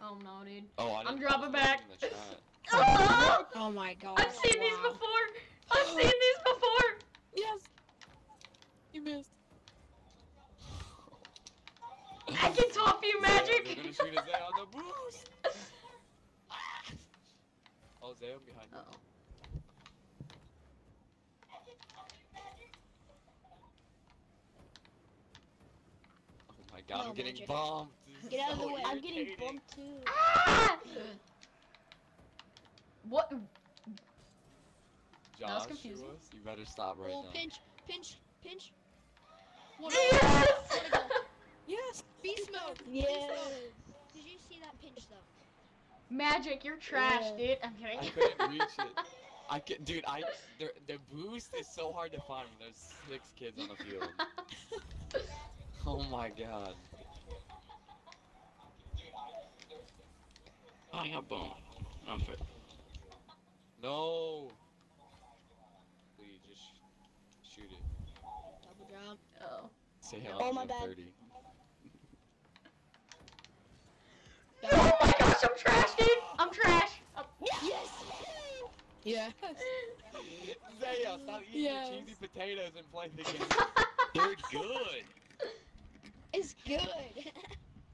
Oh no, dude. Oh, I I'm dropping back. looking in the chat. Oh! <laughs> Oh my god. I've seen these before. I've seen these before. Yes! You missed. I can top you, Zayo, magic. They're gonna shoot a on the boost. <laughs> Oh, Zayo behind. Uh you. oh. Oh my god, No, I'm getting magic. bombed. This Get out of the so way. I'm getting irritating. bumped too. Ah! What? Josh, That was confusing. you better stop right Oh, now. pinch, pinch, pinch. What <laughs> Yes! Yes! Beast mode. Yeah. Did you see that pinch though? Magic, you're trash, Yeah. dude. I'm I couldn't reach it. <laughs> I can, dude. I the the boost is so hard to find when there's six kids on the field. <laughs> Oh my god. I got bumped. Unfair. No. Please just sh- shoot it. Double oh. Say Oh, oh my bad. 30. Oh my gosh, I'm trash, dude. I'm trash. Oh, Yes. Yes! Zaya, stop eating Yes. your cheesy potatoes and play the game. <laughs> They're good. It's good.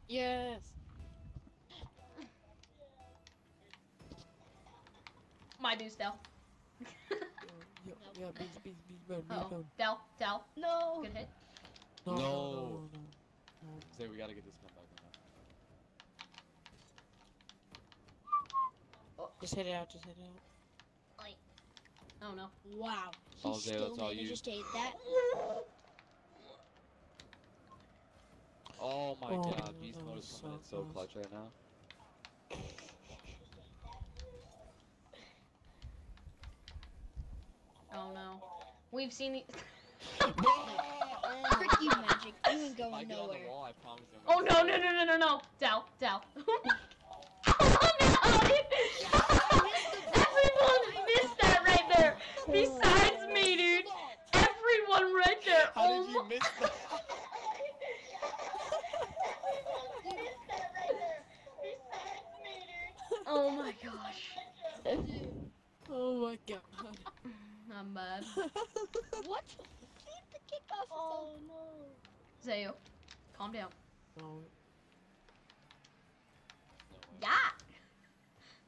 Yes! My boost, Dell. Yo, yo, yeah, beast, beast, beast mode, beast Oh, mode. Dell, Dell. No. Good hit. No, no, No. no, no, no. Zay, we gotta get this comeback now. Oh. Just hit it out, just hit it out. Oh no. wow. He Oh, Zay, still that's all you. to take that. Oh my Oh, god, Beast that Mode is coming in so so close. clutch right now. Oh no. We've seen the. Frick you, Magic. You ain't If I going get nowhere. wall, I Oh no no no no no no! Dell Dell. <laughs> oh no! <laughs> Everyone missed that right there. Besides me, dude. Everyone right there. How oh did you <laughs> miss that? Oh my gosh. Oh my god. I'm bad. <laughs> What? Keep the kickoff. Oh no. Zayo, calm down. No. Yeah.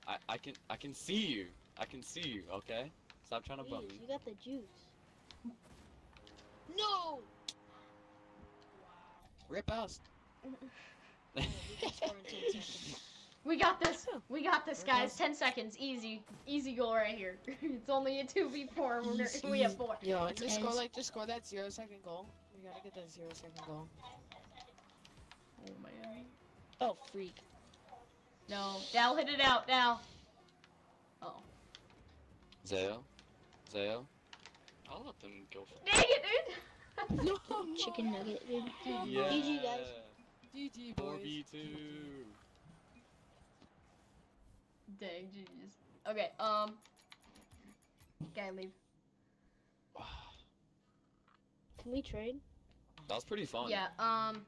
I, I can I can see you. I can see you, okay? Stop trying to bump me. you got the juice. No. Rip us. <laughs> We can score in 10 seconds. We got this. Oh. We got this, guys. Ten seconds, easy, easy goal right here. <laughs> it's only a two v four. We're gonna, we have four. Yo, and just score like just score that zero second goal. We gotta get that zero second goal. Oh man. Oh, freak. No, Dal hit it out. Dal. Oh, Zayo? Zayo? I'll let them go for dang it, dude. <laughs> No. Chicken nugget, dude. Yeah. GG, guys. GG boys. 4v2. Dang, genius. Okay, um. Okay, leave. <sighs> Can we trade? That was pretty fun. Yeah, um,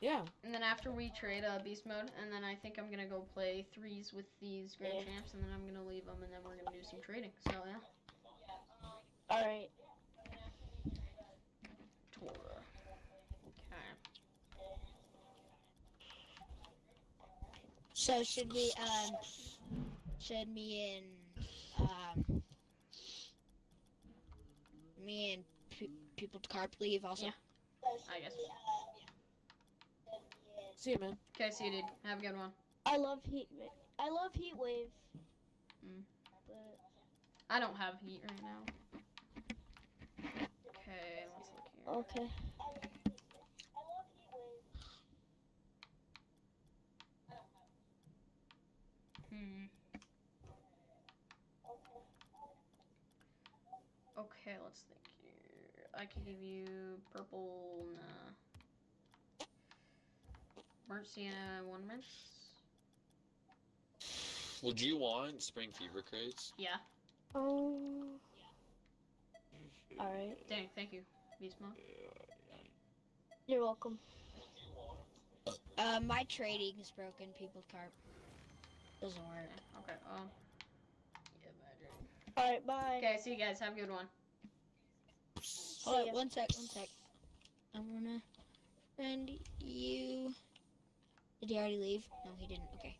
Yeah. and then after we trade uh, beast mode, and then I think I'm gonna go play threes with these grand Yeah. champs, and then I'm gonna leave them, and then we're gonna do some trading. So yeah. All right. Tora. Okay. So should we, um, should me and, um, me and P- people to carp leave also? Yeah. I guess. Yeah. See you, man. Okay, see you, dude. Have a good one. I love heat. wa- I love heat wave. Mm. But I don't have heat right now. Okay, let's look here. okay. I love heat wave. I don't have heat wave. Hmm. Okay, let's think here. I can give you purple, nah. Burnt sienna, one mince. Would you want spring fever crates? Yeah. Oh. Um. All right. Dang, thank you. Beast mode. You're welcome. Uh, my trading is broken, people carp. Doesn't work. Okay, okay, um. Yeah, magic. All right. Bye. Okay, see you guys. Have a good one. Hold on, one sec, one sec. I'm gonna friend you. Did he already leave? No, he didn't. Okay.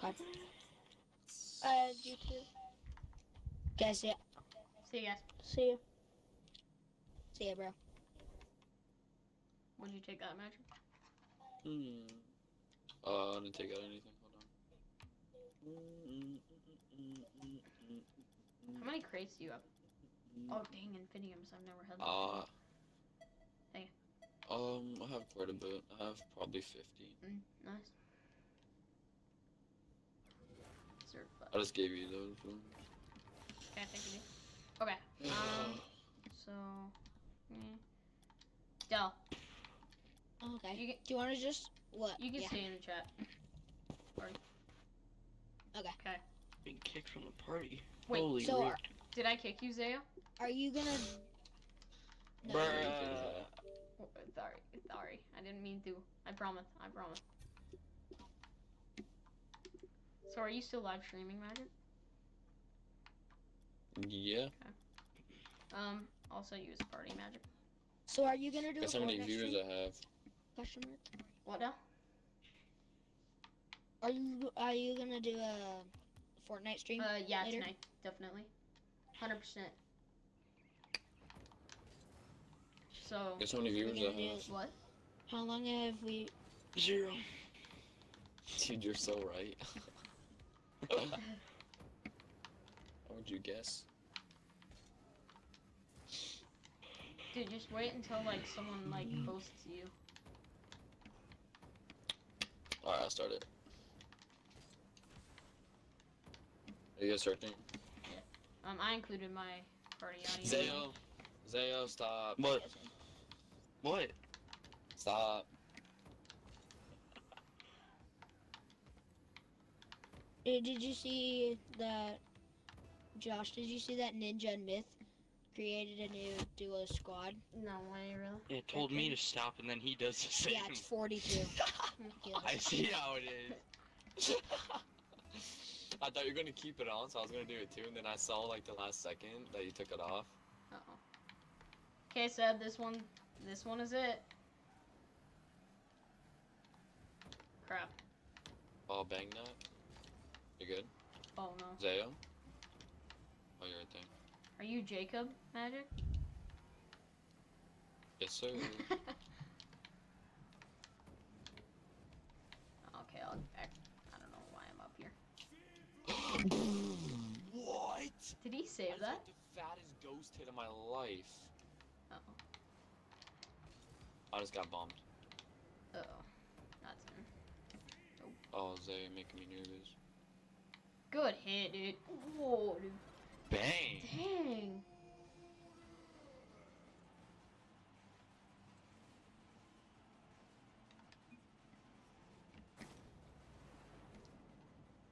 God. Uh, you too. Guys, yeah. See you guys. See you. See ya, bro. Would you take that magic? Hmm. Uh, I didn't take out anything. Hold on. How many crates do you have? Oh, dang, Infiniums. I've never had that. Uh. Hey. Um, I have quite a bit. I have probably 50. Mm, nice. Certified. I just gave you those. ones. Okay, thank you. Okay. <sighs> Um. So. mm. Del, Okay. you can, Do you want to just what? you can yeah. stay in the chat. Okay. Okay. being kicked from the party. Wait, Holy so are- Did I kick you, Zaya? Are you gonna? No. Bruh. Oh, sorry, sorry. I didn't mean to. I promise. I promise. So are you still live streaming, Magic? Yeah. Um, I'll set you as party Magic. So are you gonna do a Guess how many viewers stream? I have. Question mark. What now? Are you are you gonna do a Fortnite stream? Uh, yeah, later? tonight, definitely, hundred percent. So Guess how many viewers gonna I have. what? How long have we? Zero. Dude, you're so right. <laughs> How would you guess? Dude, just wait until like someone like posts you. Alright, I'll start it. Are you guys starting? Um, I included my party audio. Zayo! Zayo, stop. What? What? Stop. Eh, Did you see that? Josh, did you see that Ninja and Myth created a new duo squad? No way, really. It told me to stop and then he does the same. Yeah, it's 42. <laughs> I see how it is. I thought you were gonna keep it on, so I was gonna do it too, and then I saw like the last second that you took it off. Uh oh. Okay, Seb, this one, this one is it. Crap. Oh, bang that. You good? Oh no. Zayo? Oh, you're right there. Are you Jacob Magic? Yes, sir. <laughs> okay, I'll. I, I don't know why I'm up here. <gasps> what? Did he save I that? the fattest ghost hit of my life. Uh I just got bombed. oh. Uh oh. That's him. Oh, Zayo making me nervous. Good hit, dude. Whoa, dude. Bang! Dang.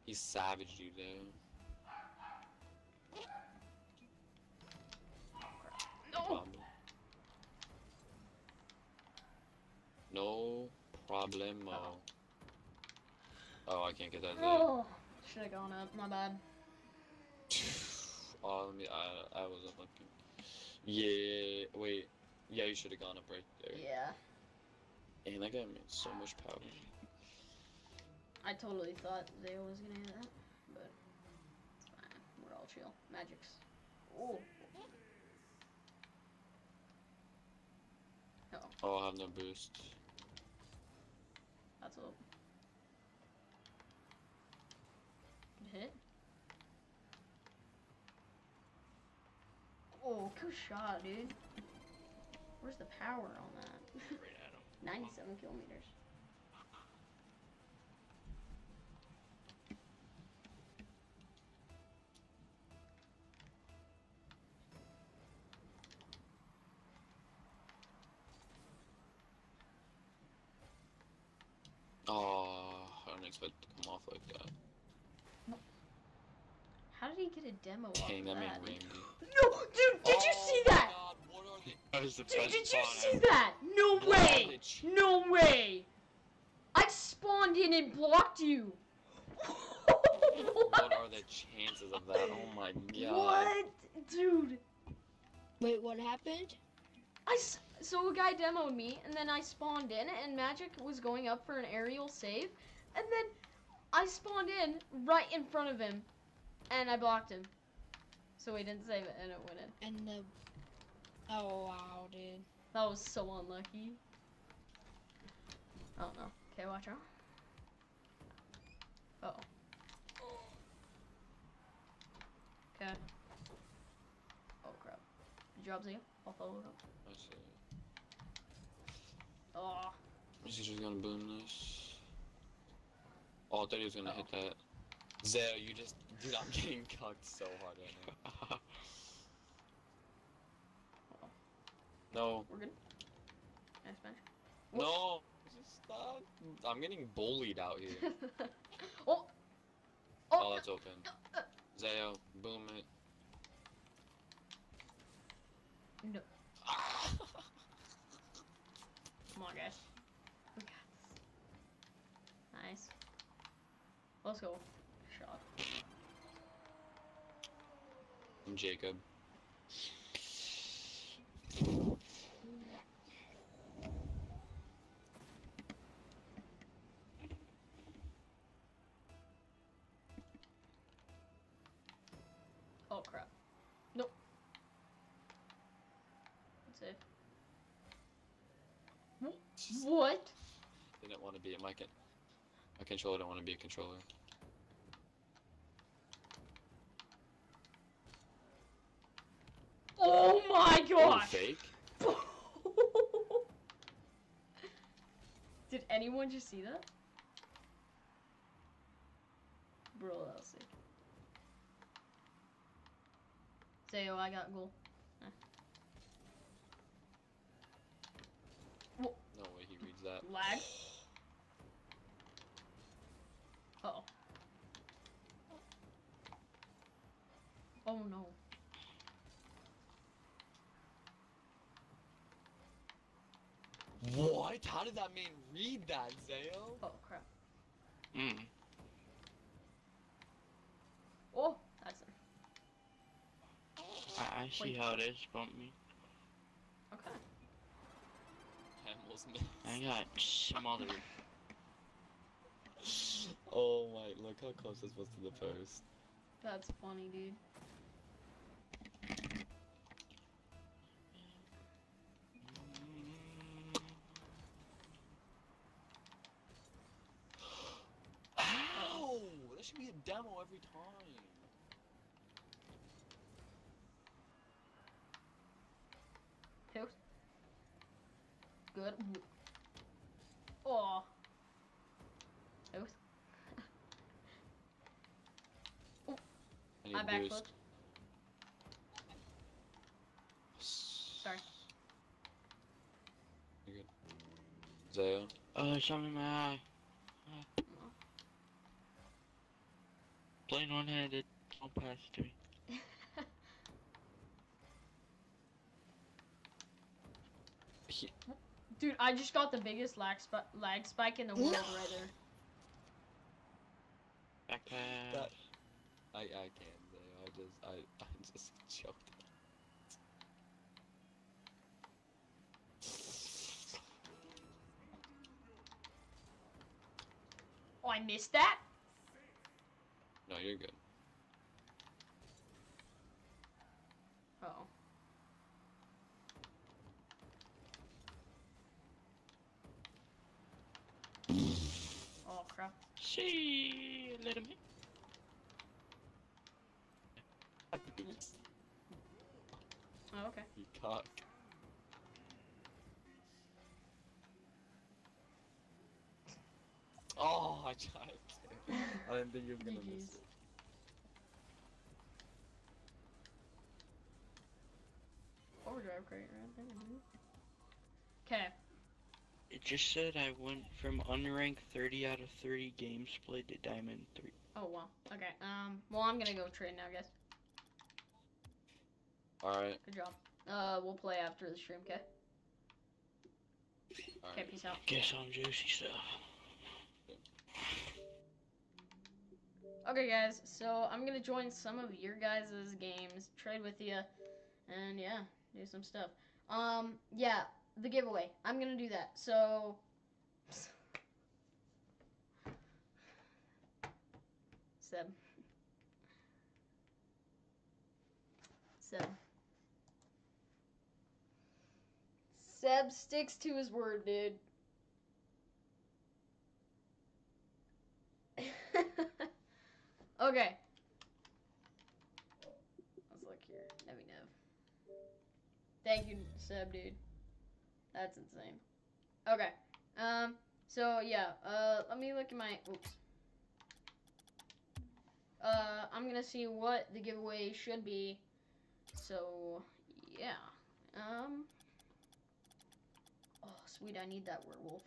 He savaged you there. No. Problem. No problemo. Oh, I can't get that. Oh. Should have gone up. My bad. Oh, let me. I, I wasn't looking. Yeah. Wait. Yeah, you should have gone up right there. Yeah. And that guy made so much power. I totally thought they was gonna hit that, but it's fine. We're all chill. Magic's. Oh. Oh, Oh, I have no boost. that's all. hit. Oh, good shot, dude. Where's the power on that? Right at him. <laughs> 97 kilometers. Oh, I didn't expect it to come off like that. How did he get a demo off Dang, of that made that? No, dude, did you see oh that? Oh God, what are they? That the Dude, did you spawn see ever. that? No What way! No way! I spawned in and blocked you! What are <laughs> the chances of that? Oh my god. What? Dude, Wait, what happened? I s- so a guy demoed me, and then I spawned in, and Magic was going up for an aerial save, and then I spawned in right in front of him, and I blocked him. So he didn't save it, and it went in. And the. Oh wow, dude. That was so unlucky. Oh no. Okay, watch out. Uh oh. Okay. Oh crap. Good job, Zia. I'll follow it up. I see. Oh. Is he just gonna boom this? Oh, I thought he was gonna hit that. Zeo, you just. Dude, I'm getting cucked so hard right now. No. We're good. Nice match. No! Just stop. I'm getting bullied out here. <laughs> oh. Oh, Oh. that's open. Zeo, boom it. No. <laughs> Come on, guys. We got this. Nice. Let's go. I'm Jacob. Oh crap. Nope. That's it. Wh- What? Didn't want to be a my con- my controller. Don't want to be a controller. Oh my Oh, Oh, gosh! fake. <laughs> Did anyone just see that? Bro, that was sick. oh, I got goal. No way he reads that. Lag. Uh oh. Oh no. What? How did that man read that, Zayo? Oh crap. Mm. Oh, that's it. I, I see Wait. how it is, bump me. Okay. Hamill's I got smothered. <laughs> Oh my! Look how close this was to the post. That's funny, dude. Every time. Who? Good. <laughs> Oh. Who? I need I a backflipped. boost. Sorry. You're good. Zaya. Oh, there's something in my eye. Playing one-handed. Don't pass it to me. <laughs> Dude, I just got the biggest lag, sp- lag spike in the world right there. <laughs> Back pass. That- I I can't Zaya. I just I I just <laughs> choked. Oh, I missed that? No, you're good. Uh-oh. Oh, crap. She let him in. Oh, okay. You cock. Oh, I tried. I didn't think you were gonna miss GG's. it. Overdrive crate right there. Okay. It just said I went from unranked 30 out of 30 games played to diamond 3. Oh, wow. Okay, um, well, I'm gonna go trade now, guys. Alright, Good job. Uh, we'll play after the stream, okay? Okay, alright. peace out. Get some juicy stuff. Okay, guys, so I'm gonna join some of your guys' games, trade with you, and yeah, do some stuff. Um, yeah, the giveaway. I'm gonna do that. So, <laughs> Seb. Seb. Seb sticks to his word, dude. <laughs> okay. Let's look here. Nevi Nev. Thank you, Seb, dude. That's insane. Okay. Um. So yeah. Uh. Let me look at my. Oops. Uh. I'm gonna see what the giveaway should be. So yeah. Um. Oh, sweet. I need that werewolf.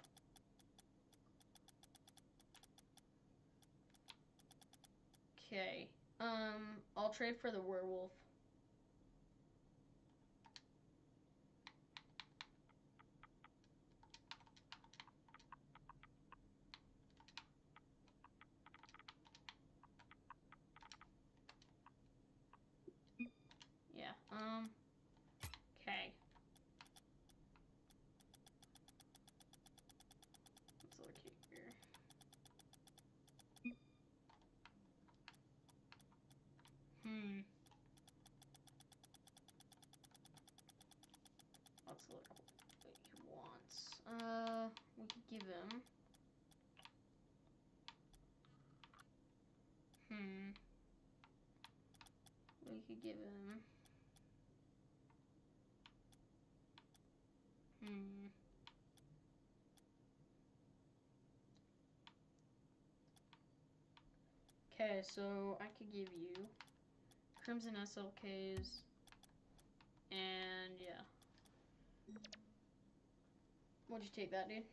Okay. Um. I'll trade for the werewolf. Yeah. Um. Okay. Let's look here. Hmm. Let's look what he wants. Uh, we could give him. Hmm. We could give him. Hmm. Okay, so I could give you Crimson SLKs and yeah. What'd you take that, dude?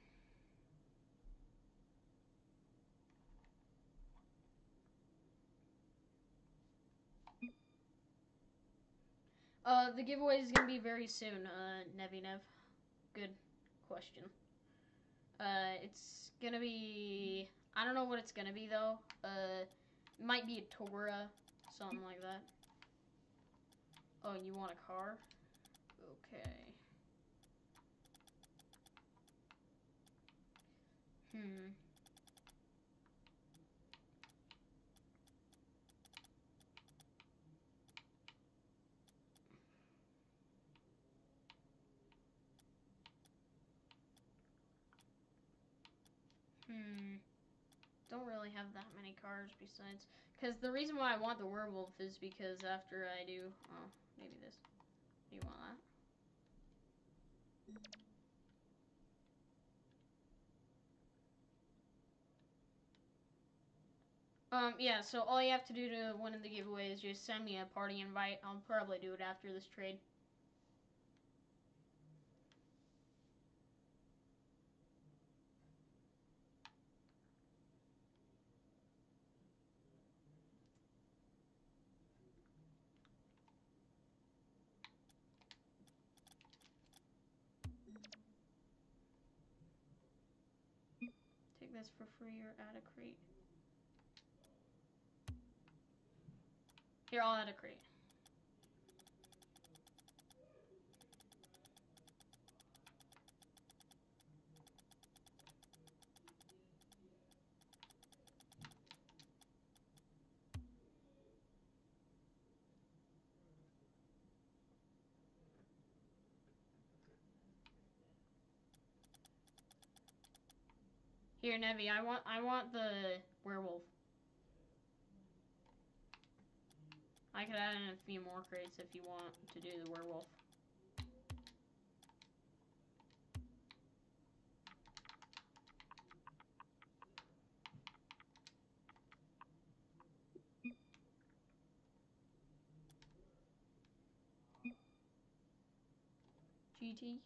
Uh, the giveaway is gonna be very soon, uh, Nevi Nev. Good question. Uh, it's gonna be. I don't know what it's gonna be though. Uh, might be a Tora, something like that. Oh, you want a car? Okay. Hmm. Hmm. Don't really have that many cards besides. Because the reason why I want the werewolf is because after I do. Oh, maybe this. Do you want that? Um, yeah, so all you have to do to win in the giveaway is just send me a party invite. I'll probably do it after this trade. Take this for free or add a crate. Here, I'll add a crate. Here, Nevi, I want I want the werewolf. I could add in a few more crates if you want to do the werewolf. GT.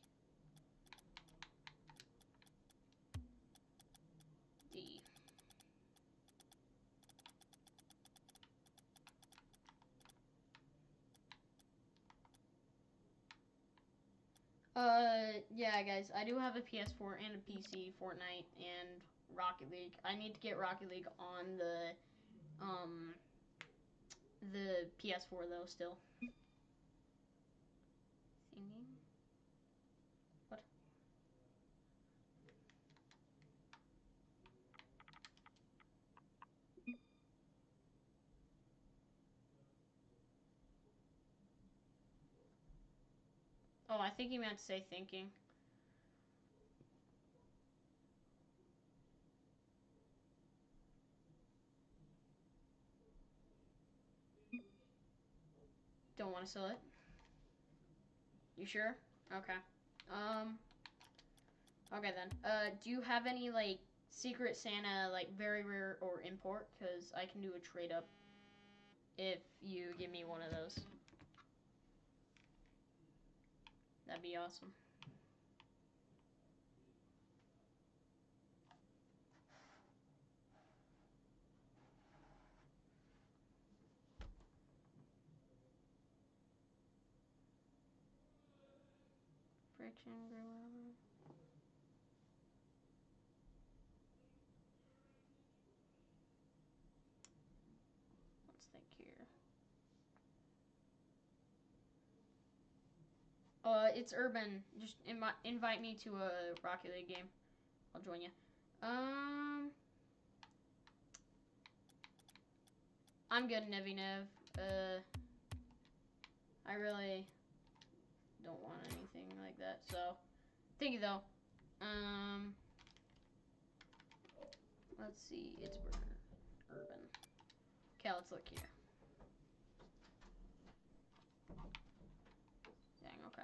Yeah, guys, I do have a PS4 and a PC, Fortnite, and Rocket League. I need to get Rocket League on the, um, the PS4 though, still. Singing? What? Oh, I think he meant to say thinking. Don't want to sell it? You sure? Okay. Um. Okay then. Uh, do you have any like Secret Santa like very rare or import? Cause I can do a trade up if you give me one of those. That'd be awesome. Let's think here. Uh, it's urban. Just invi- invite me to a Rocket League game. I'll join you. Um, I'm good, Nevi Nev. Uh, I really don't want anything like that. So, thank you though. Um, let's see. It's ur- urban. Okay, let's look here. Dang. Okay.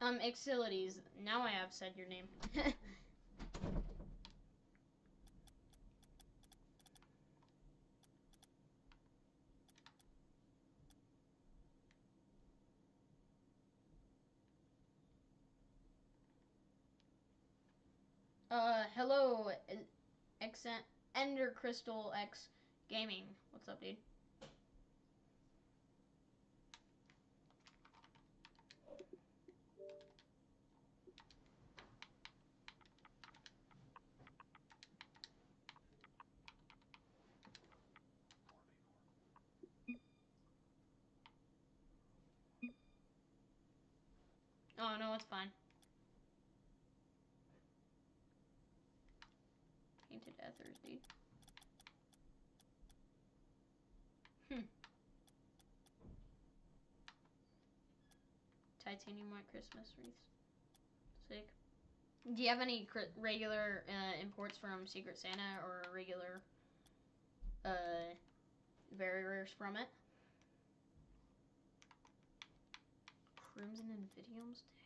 Um, Exilities. Now I have said your name. <laughs> uh, hello, X Ender Crystal X Gaming. What's up, dude? Oh no, it's fine. Painted ethers, dude. Titanium white Christmas wreaths. Sick. Do you have any cr- regular uh, imports from Secret Santa or regular uh, very rares from it? Crimson Infiniums? Dang,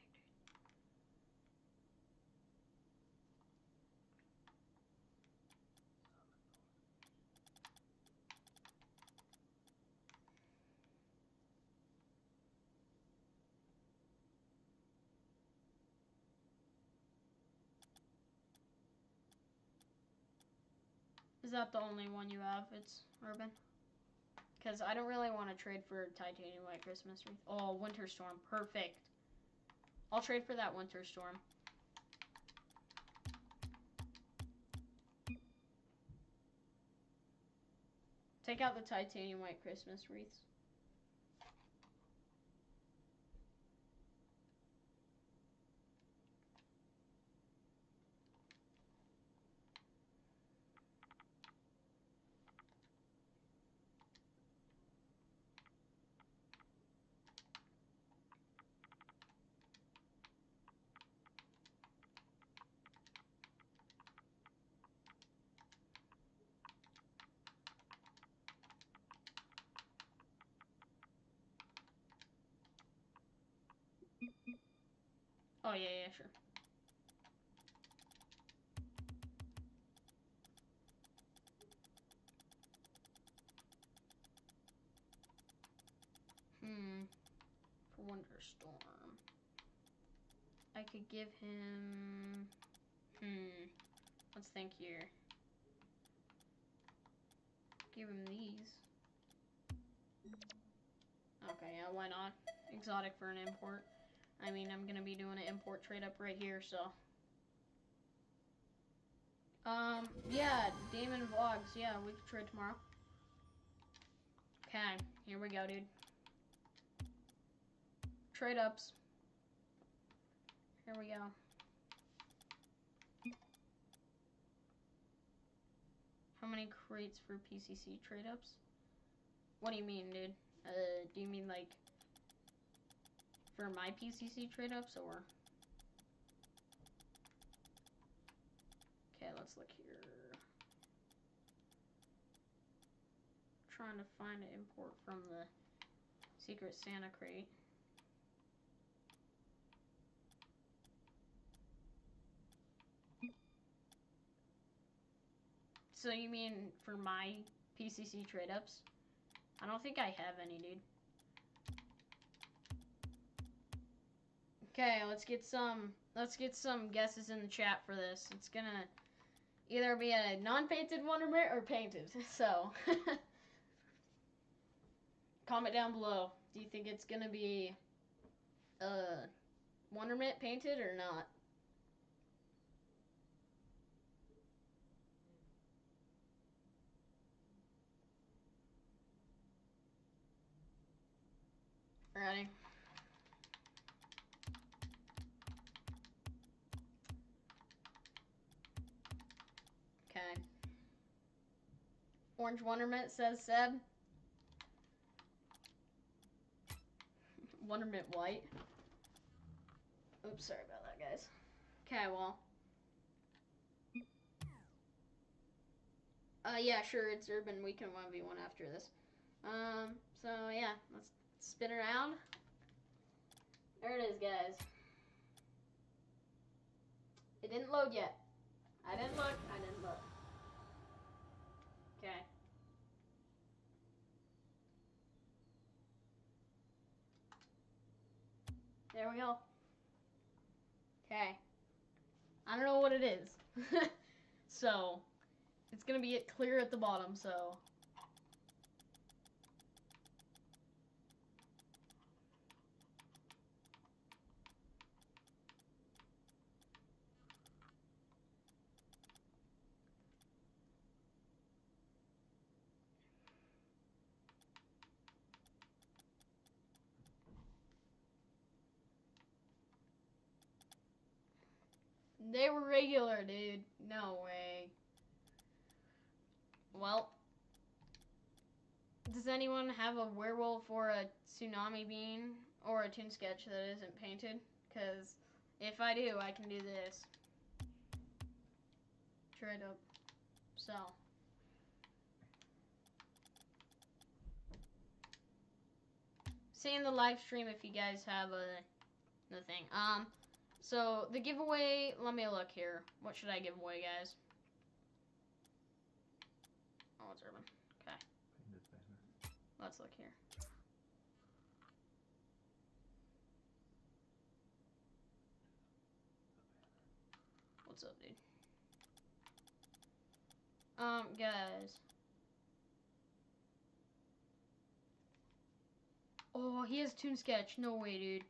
Is that the only one you have? It's Urban? Because I don't really want to trade for Titanium White Christmas wreath. Oh, Winter Storm. Perfect. I'll trade for that Winter Storm. Take out the Titanium White Christmas wreaths. Oh, yeah, yeah, sure. Hmm. For Wonderstorm. I could give him. Hmm. Let's think here. Give him these. Okay, yeah, why not? Exotic for an import. I mean, I'm gonna be doing an import trade up right here, so. Um, yeah, Damon Vlogs, yeah, we can trade tomorrow. Okay, here we go, dude. Trade ups. Here we go. How many crates for PCC trade ups? What do you mean, dude? Uh, do you mean like for my PCC trade ups or? Okay, let's look here. Trying to find an import from the Secret Santa crate. So you mean for my PCC trade ups? I don't think I have any, dude. Okay, let's get some let's get some guesses in the chat for this. It's gonna either be a non-painted Wondermint or painted. <laughs> So <laughs> comment down below. Do you think it's gonna be uh Wondermint painted or not? Ready? Okay. Orange Wondermint says Seb. Wondermint White. Oops, sorry about that, guys. Okay, well. Uh, yeah, sure, it's Urban. We can 1v1 after this. Um, so yeah, let's spin around. There it is, guys. It didn't load yet. I didn't look. I didn't look. Okay. There we go. Okay. I don't know what it is. <laughs> so, it's going to be clear at the bottom, so. They were regular, dude. No way. Well, does anyone have a werewolf or a tsunami bean or a toon sketch that isn't painted, because if I do, I can do this. Try to sell. See in the live stream if you guys have a the thing. Um, so the giveaway. Let me look here. What should I give away, guys? Oh, it's urban. Okay. Let's look here. What's up, dude? Um, guys. Oh, he has Toon Sketch. No way, dude.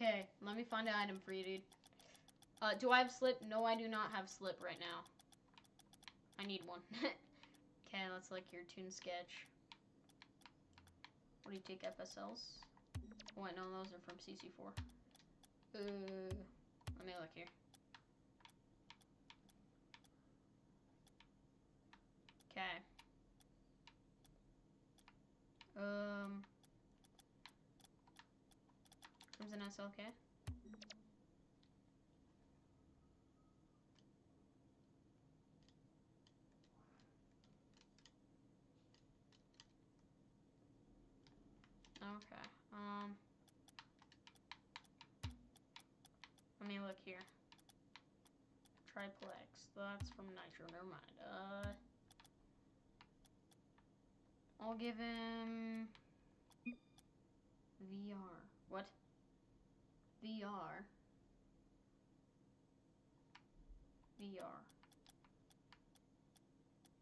Okay, let me find an item for you, dude. Uh, do I have slip? No, I do not have slip right now. I need one. <laughs> okay, let's like your Toon Sketch. What do you take, FSLs? Oh, wait, no, those are from CC4. Uh, let me look here. Okay. Um. Crimson SLK. Okay. Um. Let me look here. Triplex. That's from Nitro. Never mind. Uh. I'll give him VR. What? VR. VR.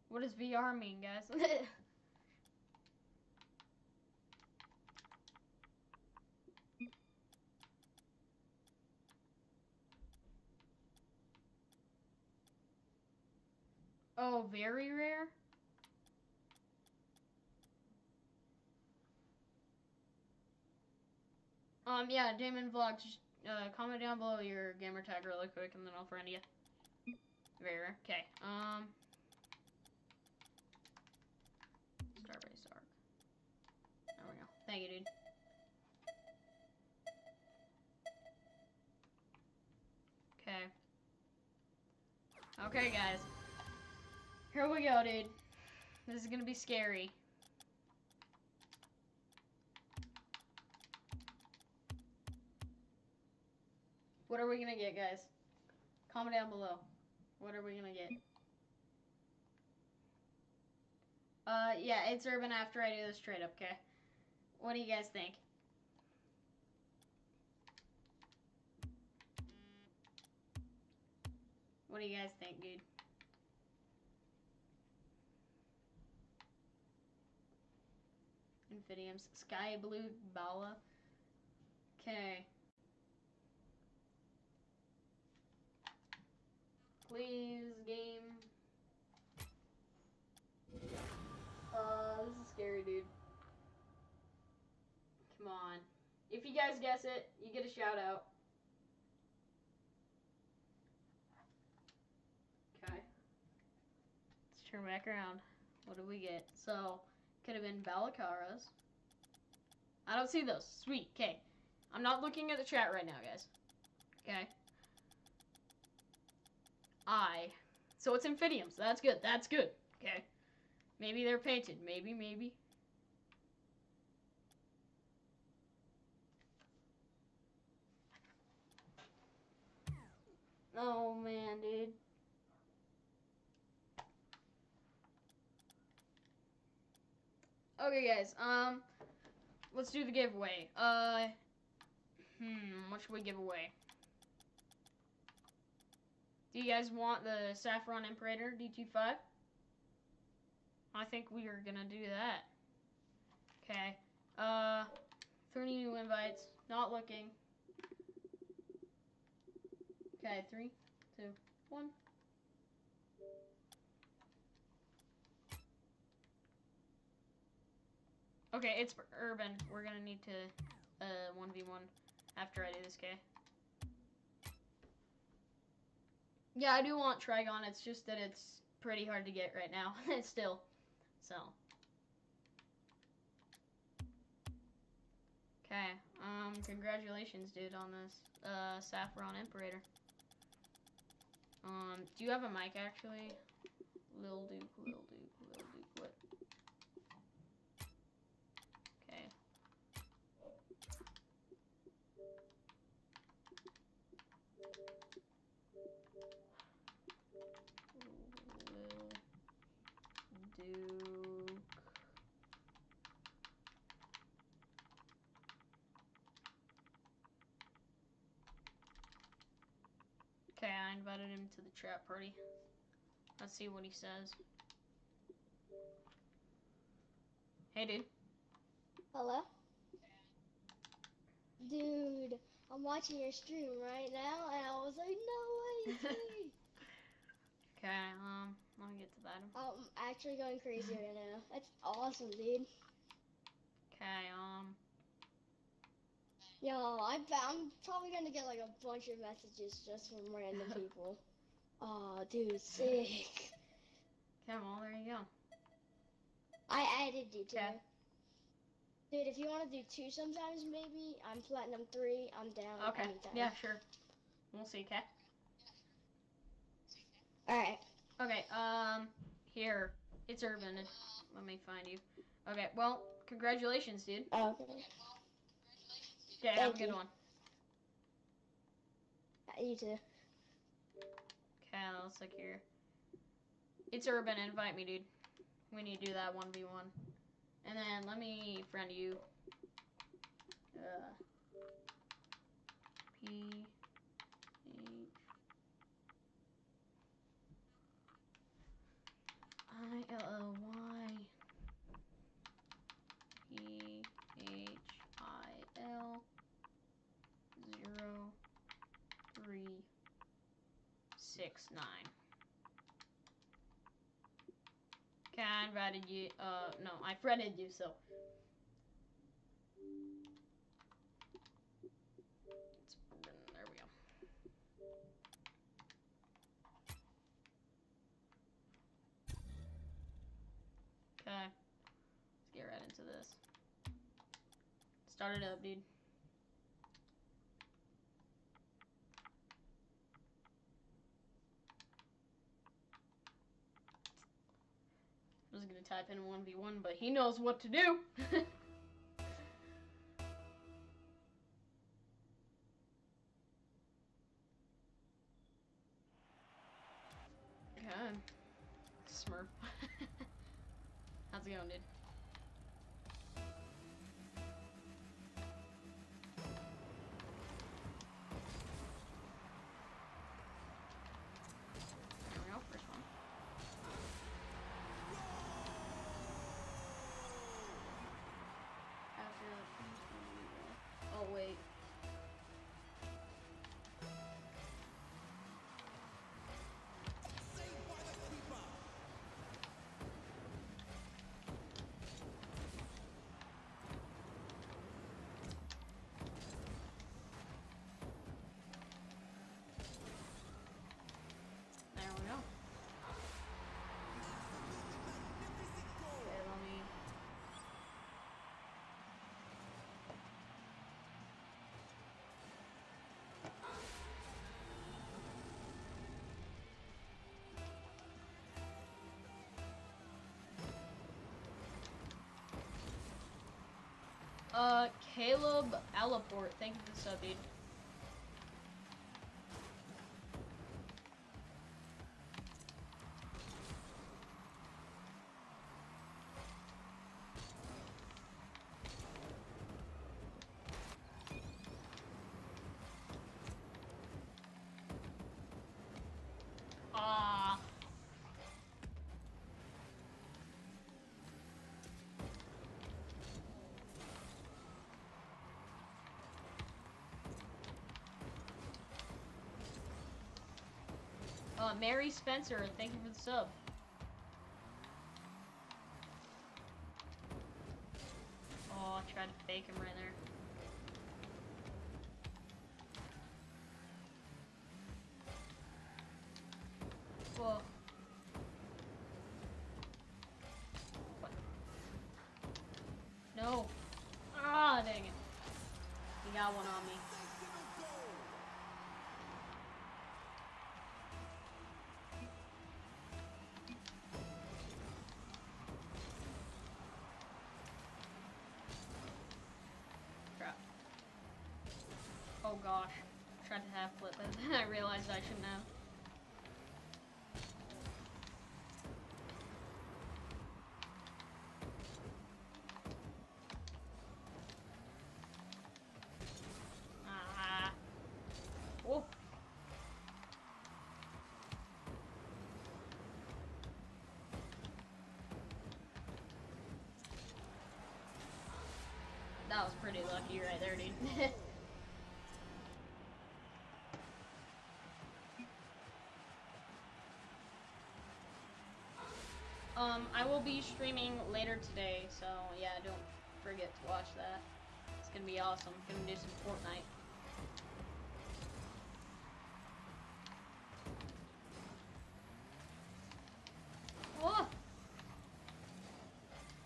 What does VR mean, guys? <laughs> oh, very rare? Um, yeah, Damon Vlogs, uh, comment down below your gamer tag really quick and then I'll friend you. Very rare. Okay, um. Starbase Arc. There we go. Thank you, dude. Okay. Okay, guys. Here we go, dude. This is gonna be scary. What are we gonna get, guys? Comment down below. What are we gonna get? Uh, yeah, it's Urban after I do this trade up, okay? What do you guys think? What do you guys think, dude? Infiniums. Sky Blue Bala. Okay. Please, game. Uh, this is scary, dude. Come on. If you guys guess it, you get a shout out. Okay. Let's turn back around. What do we get? So, could have been Balla-Carras. I don't see those. Sweet. Okay. I'm not looking at the chat right now, guys. Okay. I. So it's Amphibiums. That's good. That's good. Okay. Maybe they're painted. Maybe, maybe. Oh man, dude. Okay, guys. Um, let's do the giveaway. Uh, hmm, what should we give away? Do you guys want the Saffron Imperator DT5? I think we are gonna do that. Okay. Uh, 30 new invites. Not looking. Okay, three, two, one. Okay, it's urban. We're gonna need to uh 1v1 after I do this, okay? Yeah, I do want Trigon. It's just that it's pretty hard to get right now. It's <laughs> still. So. Okay. Um, congratulations, dude, on this uh Saffron Imperator. Um, do you have a mic actually? Lil Duke, Lil Duke, invited him to the trap party. Let's see what he says. Hey, dude. Hello? Dude, I'm watching your stream right now, and I was like, no way. <laughs> Okay, um, let me get to that. I'm actually going crazy right now. That's awesome, dude. Okay, um, Yo, I bet I'm probably gonna get like a bunch of messages just from random <laughs> people. Oh, dude, sick. okay, well, there you go. I added you too. Yeah. Dude, if you want to do two sometimes, maybe I'm platinum three. I'm down. Okay, Anytime. yeah, sure. We'll see, okay? All right. Okay, um, here. It's Urban. Let me find you. Okay, well, congratulations, dude. Okay. Okay, have a good you. one. You too. Okay, let's look here. It's Urban, invite me, dude. We need to do that 1v1. And then let me friend you. Uh, P H I L L Y P H I L zero three six nine. Okay, I invited you. Uh, no, I friended you. So. There we go. Okay. Let's get right into this. Start it up, dude. I was gonna type in 1v1, but he knows what to do. <laughs> Uh, Caleb Allaport, thank you for the sub, dude. Ah. Uh, Mary Spencer, thank you for the sub. Oh, I tried to fake him right there. Oh gosh. Tried to half flip but <laughs> then I realized I shouldn't have. Ah. That was pretty lucky right there, dude. <laughs> um, I will be streaming later today, so yeah, don't forget to watch that. It's gonna be awesome. Gonna do some Fortnite. Oh!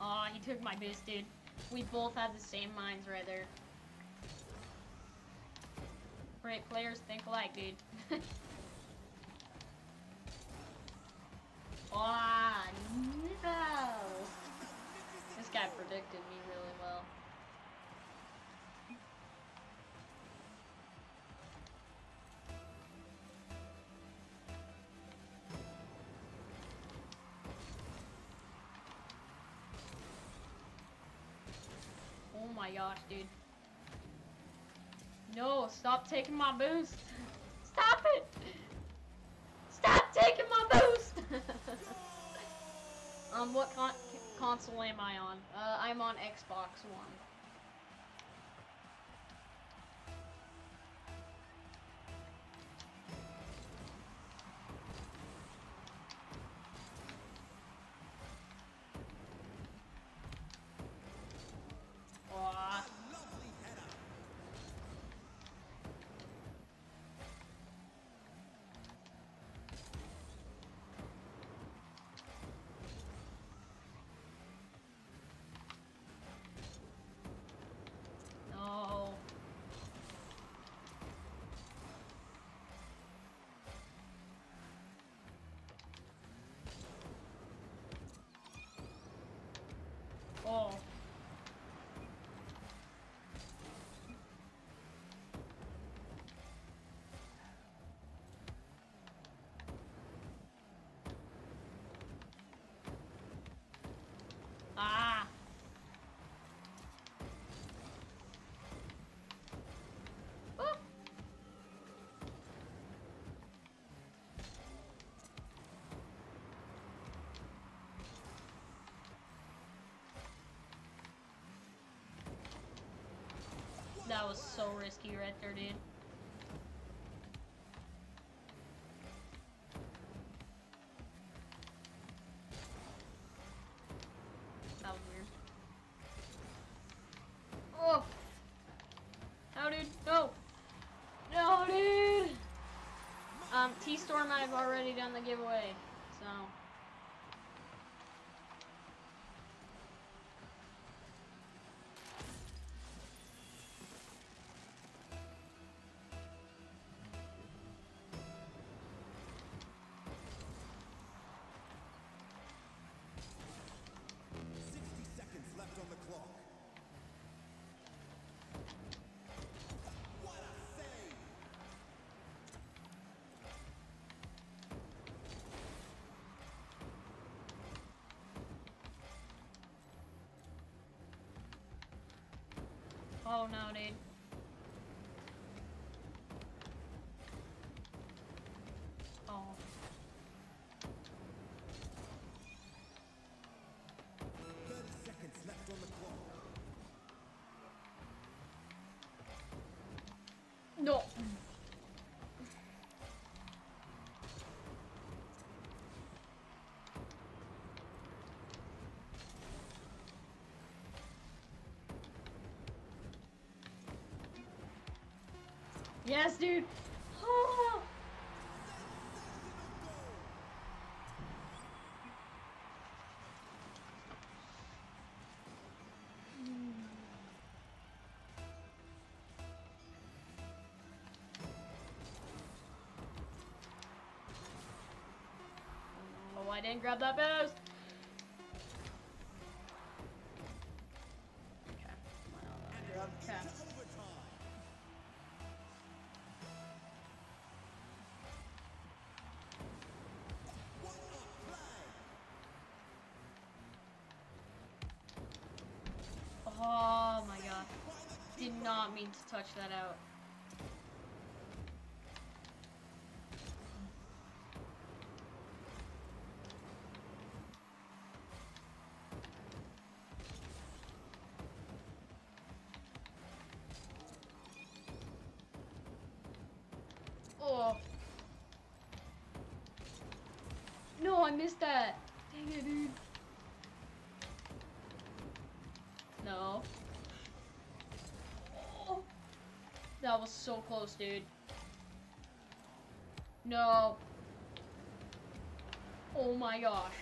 Aw, he took my boost, dude. We both had the same minds right there. Great players think alike, dude. <laughs> Oh my gosh, dude. No, stop taking my boost. Stop it! Stop taking my boost! <laughs> um, what con console am I on? Uh, I'm on Xbox One. Oh. That was so risky right there, dude. That was weird. Oh! No, dude, no! No, dude! Um, T-Storm, I've already done the giveaway, Yes, dude. Oh. Oh, I didn't grab that post. Mean to touch that out. Oh. No, I missed that. Dang it, dude. No. Oh. That was so close, dude. No. Oh my gosh.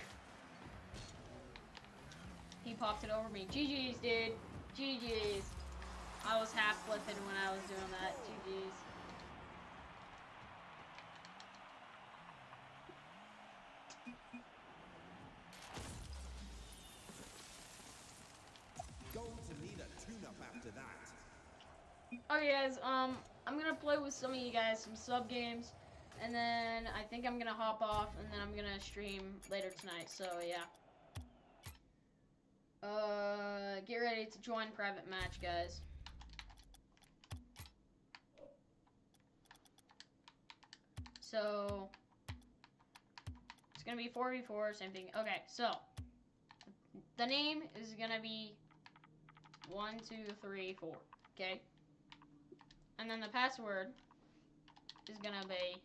He popped it over me. GG's, dude. GG's. I was half flipping when I was doing that. GG's. Going to need a tune-up after that. Okay, guys. Um, I'm gonna play with some of you guys some sub games, and then I think I'm gonna hop off, and then I'm gonna stream later tonight. So yeah. Uh, get ready to join private match, guys. So it's gonna be 4v4, same thing. Okay, so the name is gonna be one, two, three, four. Okay. And then the password is gonna be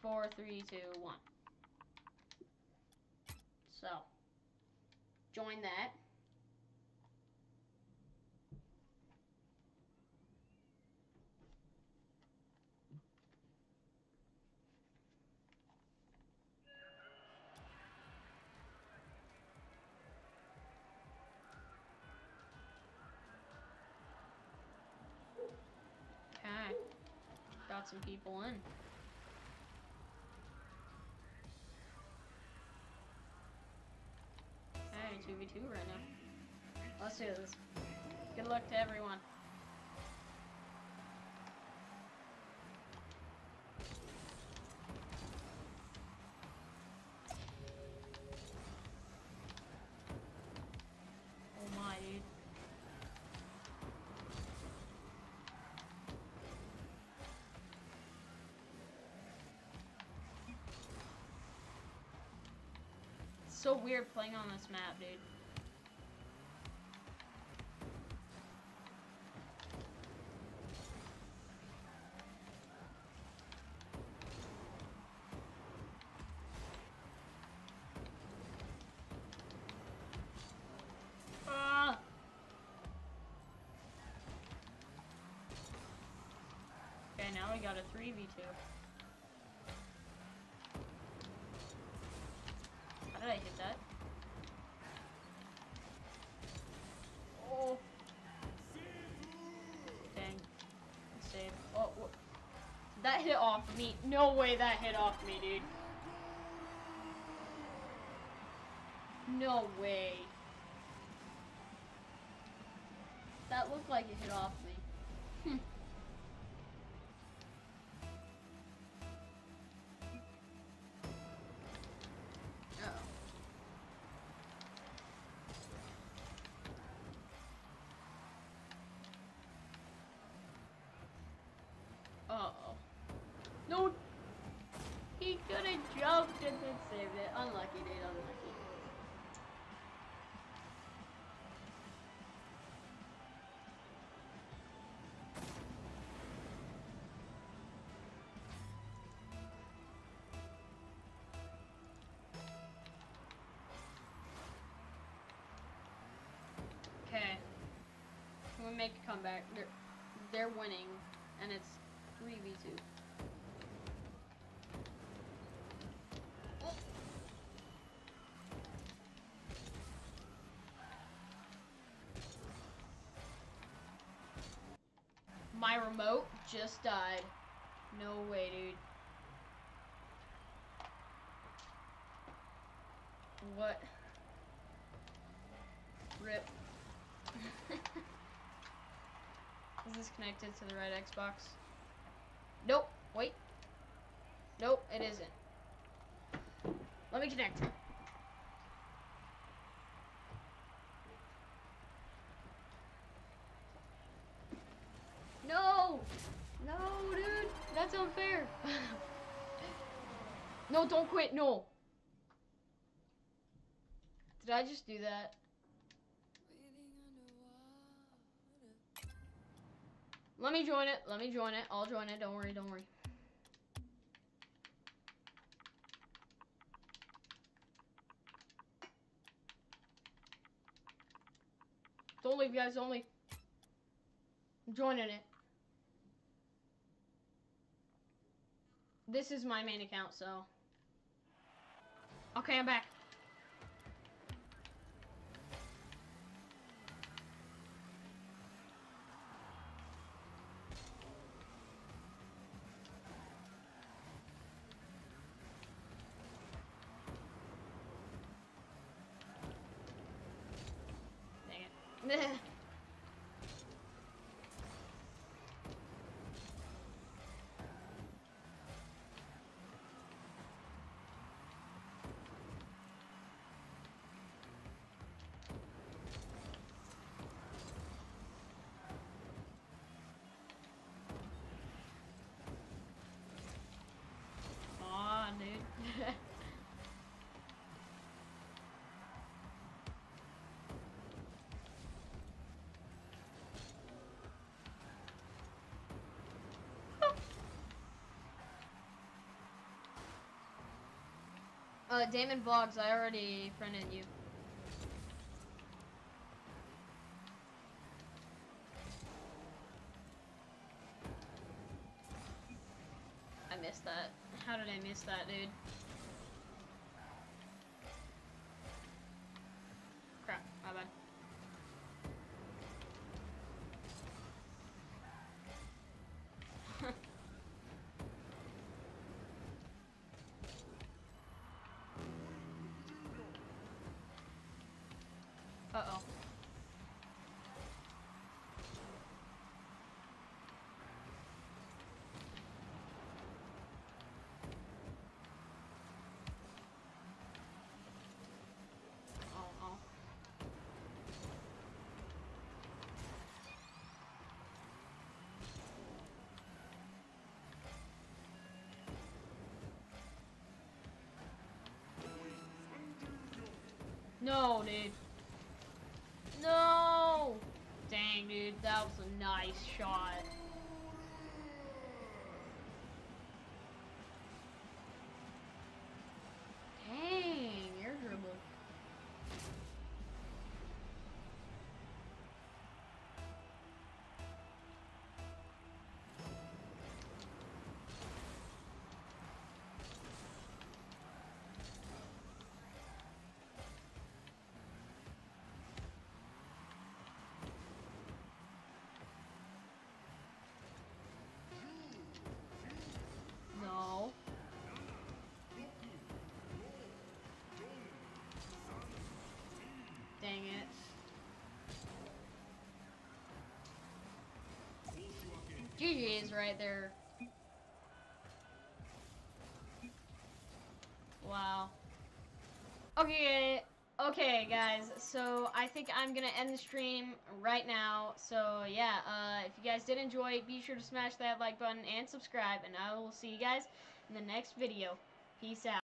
four, three, two, one. So join that. Got some people in. Okay, 2v2 right now. Let's do this. Good luck to everyone. So weird playing on this map, dude. Ah! Okay, now we got a 3v2. That hit off me. No way that hit off me, dude. No way. That looked like it hit off We make a comeback. They're, they're winning, and it's 3v2. My remote just died. No way, dude. What? Rip. Is this connected to the right Xbox? Nope. Wait. Nope, it isn't. Let me connect. No! No, dude! That's unfair! <laughs> no, don't quit, no! Did I just do that? Me join it. Let me join it. I'll join it. Don't worry. Don't worry. Don't leave, guys. Don't leave. I'm joining it. This is my main account, so. Okay, I'm back. Yeah. Uh, Damon Vlogs, I already friended you. I missed that. How did I miss that, dude? Crap, my bad. Uh-oh. Oh, oh. No, dude. No! Dang, dude, that was a nice shot. Dang it. GG is right there. Wow. Okay, okay, guys. So I think I'm gonna end the stream right now. So yeah, uh, if you guys did enjoy, be sure to smash that like button and subscribe, and I will see you guys in the next video. Peace out.